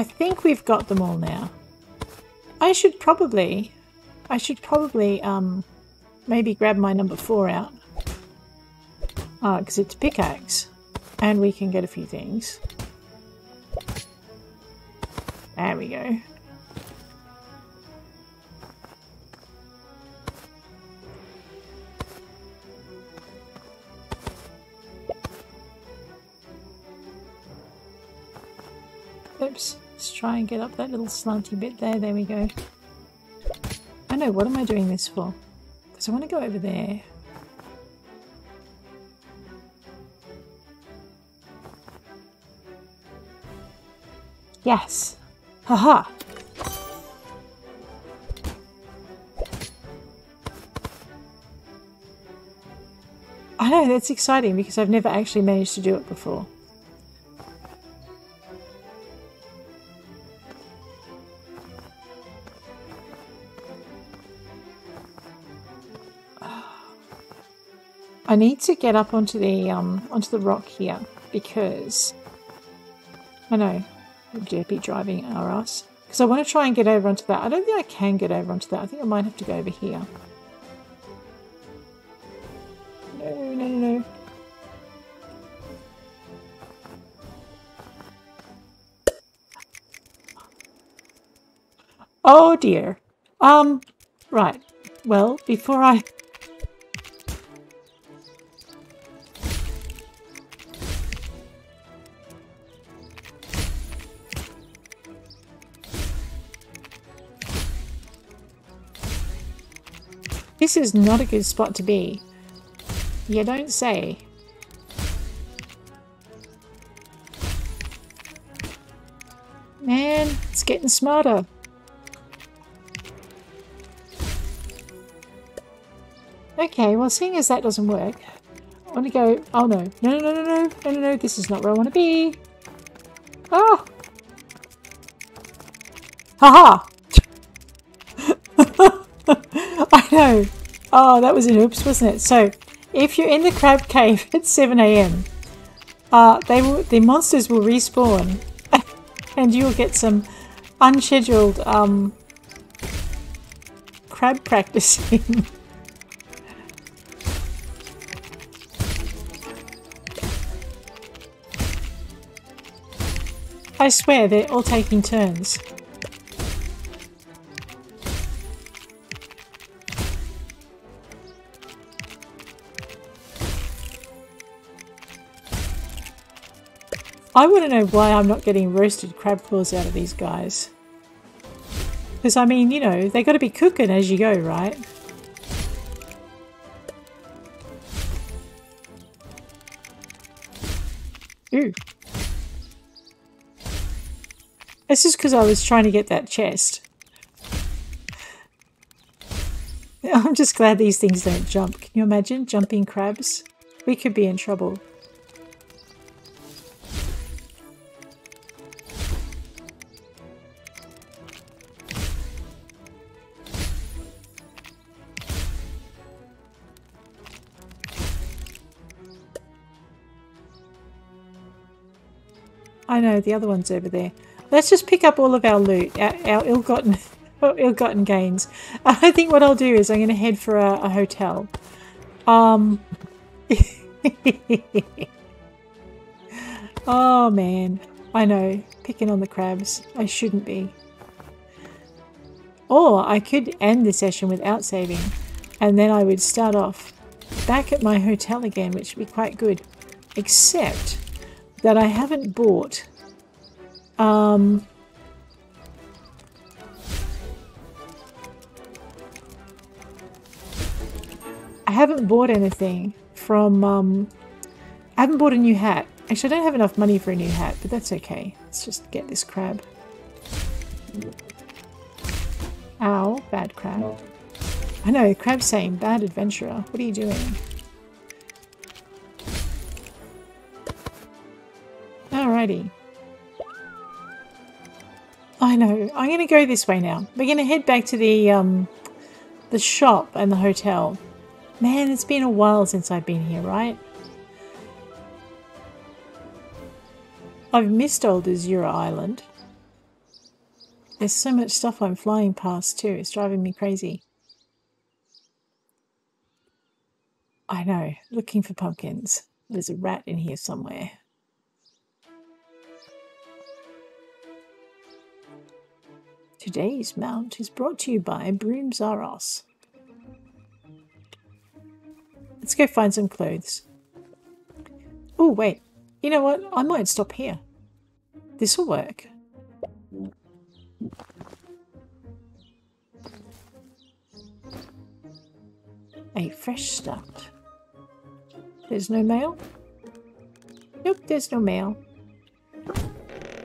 I think we've got them all now. I should probably, I should probably, um, maybe grab my number four out. Because it's pickaxe. And we can get a few things. There we go. Try and get up that little slanty bit there. There we go. I know, what am I doing this for? Because I want to go over there. Yes. Haha. I know, that's exciting because I've never actually managed to do it before. I need to get up onto the um onto the rock here because I know derpy driving our ass because I want to try and get over onto that. I don't think I can get over onto that. I think I might have to go over here. No, no, no, no. Oh dear. Um, right. Well, before I This is not a good spot to be. You don't say. Man, it's getting smarter. Okay, well seeing as that doesn't work, I want to go... Oh no, no, no, no, no, no, no, no, no, this is not where I want to be. Oh! Haha! (laughs) I know. Oh, that was an oops, wasn't it? So, if you're in the crab cave (laughs) at 7 a.m., uh, they will, the monsters will respawn, (laughs) and you'll get some unscheduled um, crab practicing. (laughs) I swear they're all taking turns. I want to know why I'm not getting roasted crab claws out of these guys. Because, I mean, you know, they got to be cooking as you go, right? Ooh. It's just because I was trying to get that chest. (laughs) I'm just glad these things don't jump. Can you imagine jumping crabs? We could be in trouble. Know, the other one's over there. Let's just pick up all of our loot, our, our ill-gotten (laughs) ill-gotten gains. (laughs) I think what I'll do is I'm going to head for a, a hotel. Um... (laughs) oh, man. I know, picking on the crabs. I shouldn't be. Or I could end the session without saving, and then I would start off back at my hotel again, which would be quite good. Except that I haven't bought um, I haven't bought anything from um, I haven't bought a new hat. Actually, I don't have enough money for a new hat, but that's okay. Let's just get this crab. Ow, bad crab. I know, crab saying, bad adventurer. What are you doing? Alrighty. I know. I'm going to go this way now. We're going to head back to the um, the shop and the hotel. Man, it's been a while since I've been here, right? I've missed old Azura Island. There's so much stuff I'm flying past too. It's driving me crazy. I know. Looking for pumpkins. There's a rat in here somewhere. Today's mount is brought to you by Broom Zaros. Let's go find some clothes. Oh, wait. You know what? I might stop here. This will work. A fresh start. There's no mail? Nope, there's no mail.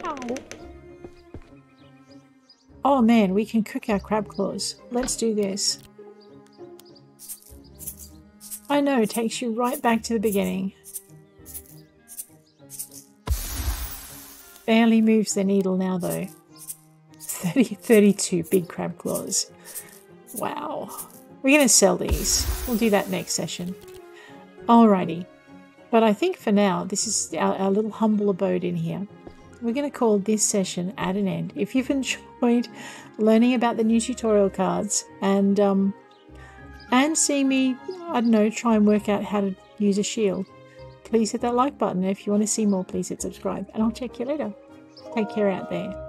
Ow. Oh man, we can cook our crab claws. Let's do this. I know, it takes you right back to the beginning. Barely moves the needle now though. (laughs) 30, 32 big crab claws. Wow. We're going to sell these. We'll do that next session. Alrighty. But I think for now, this is our, our little humble abode in here. We're going to call this session at an end. If you've enjoyed learning about the new tutorial cards and um, and seeing me, I don't know, try and work out how to use a shield, please hit that like button. If you want to see more, please hit subscribe. And I'll check you later. Take care out there.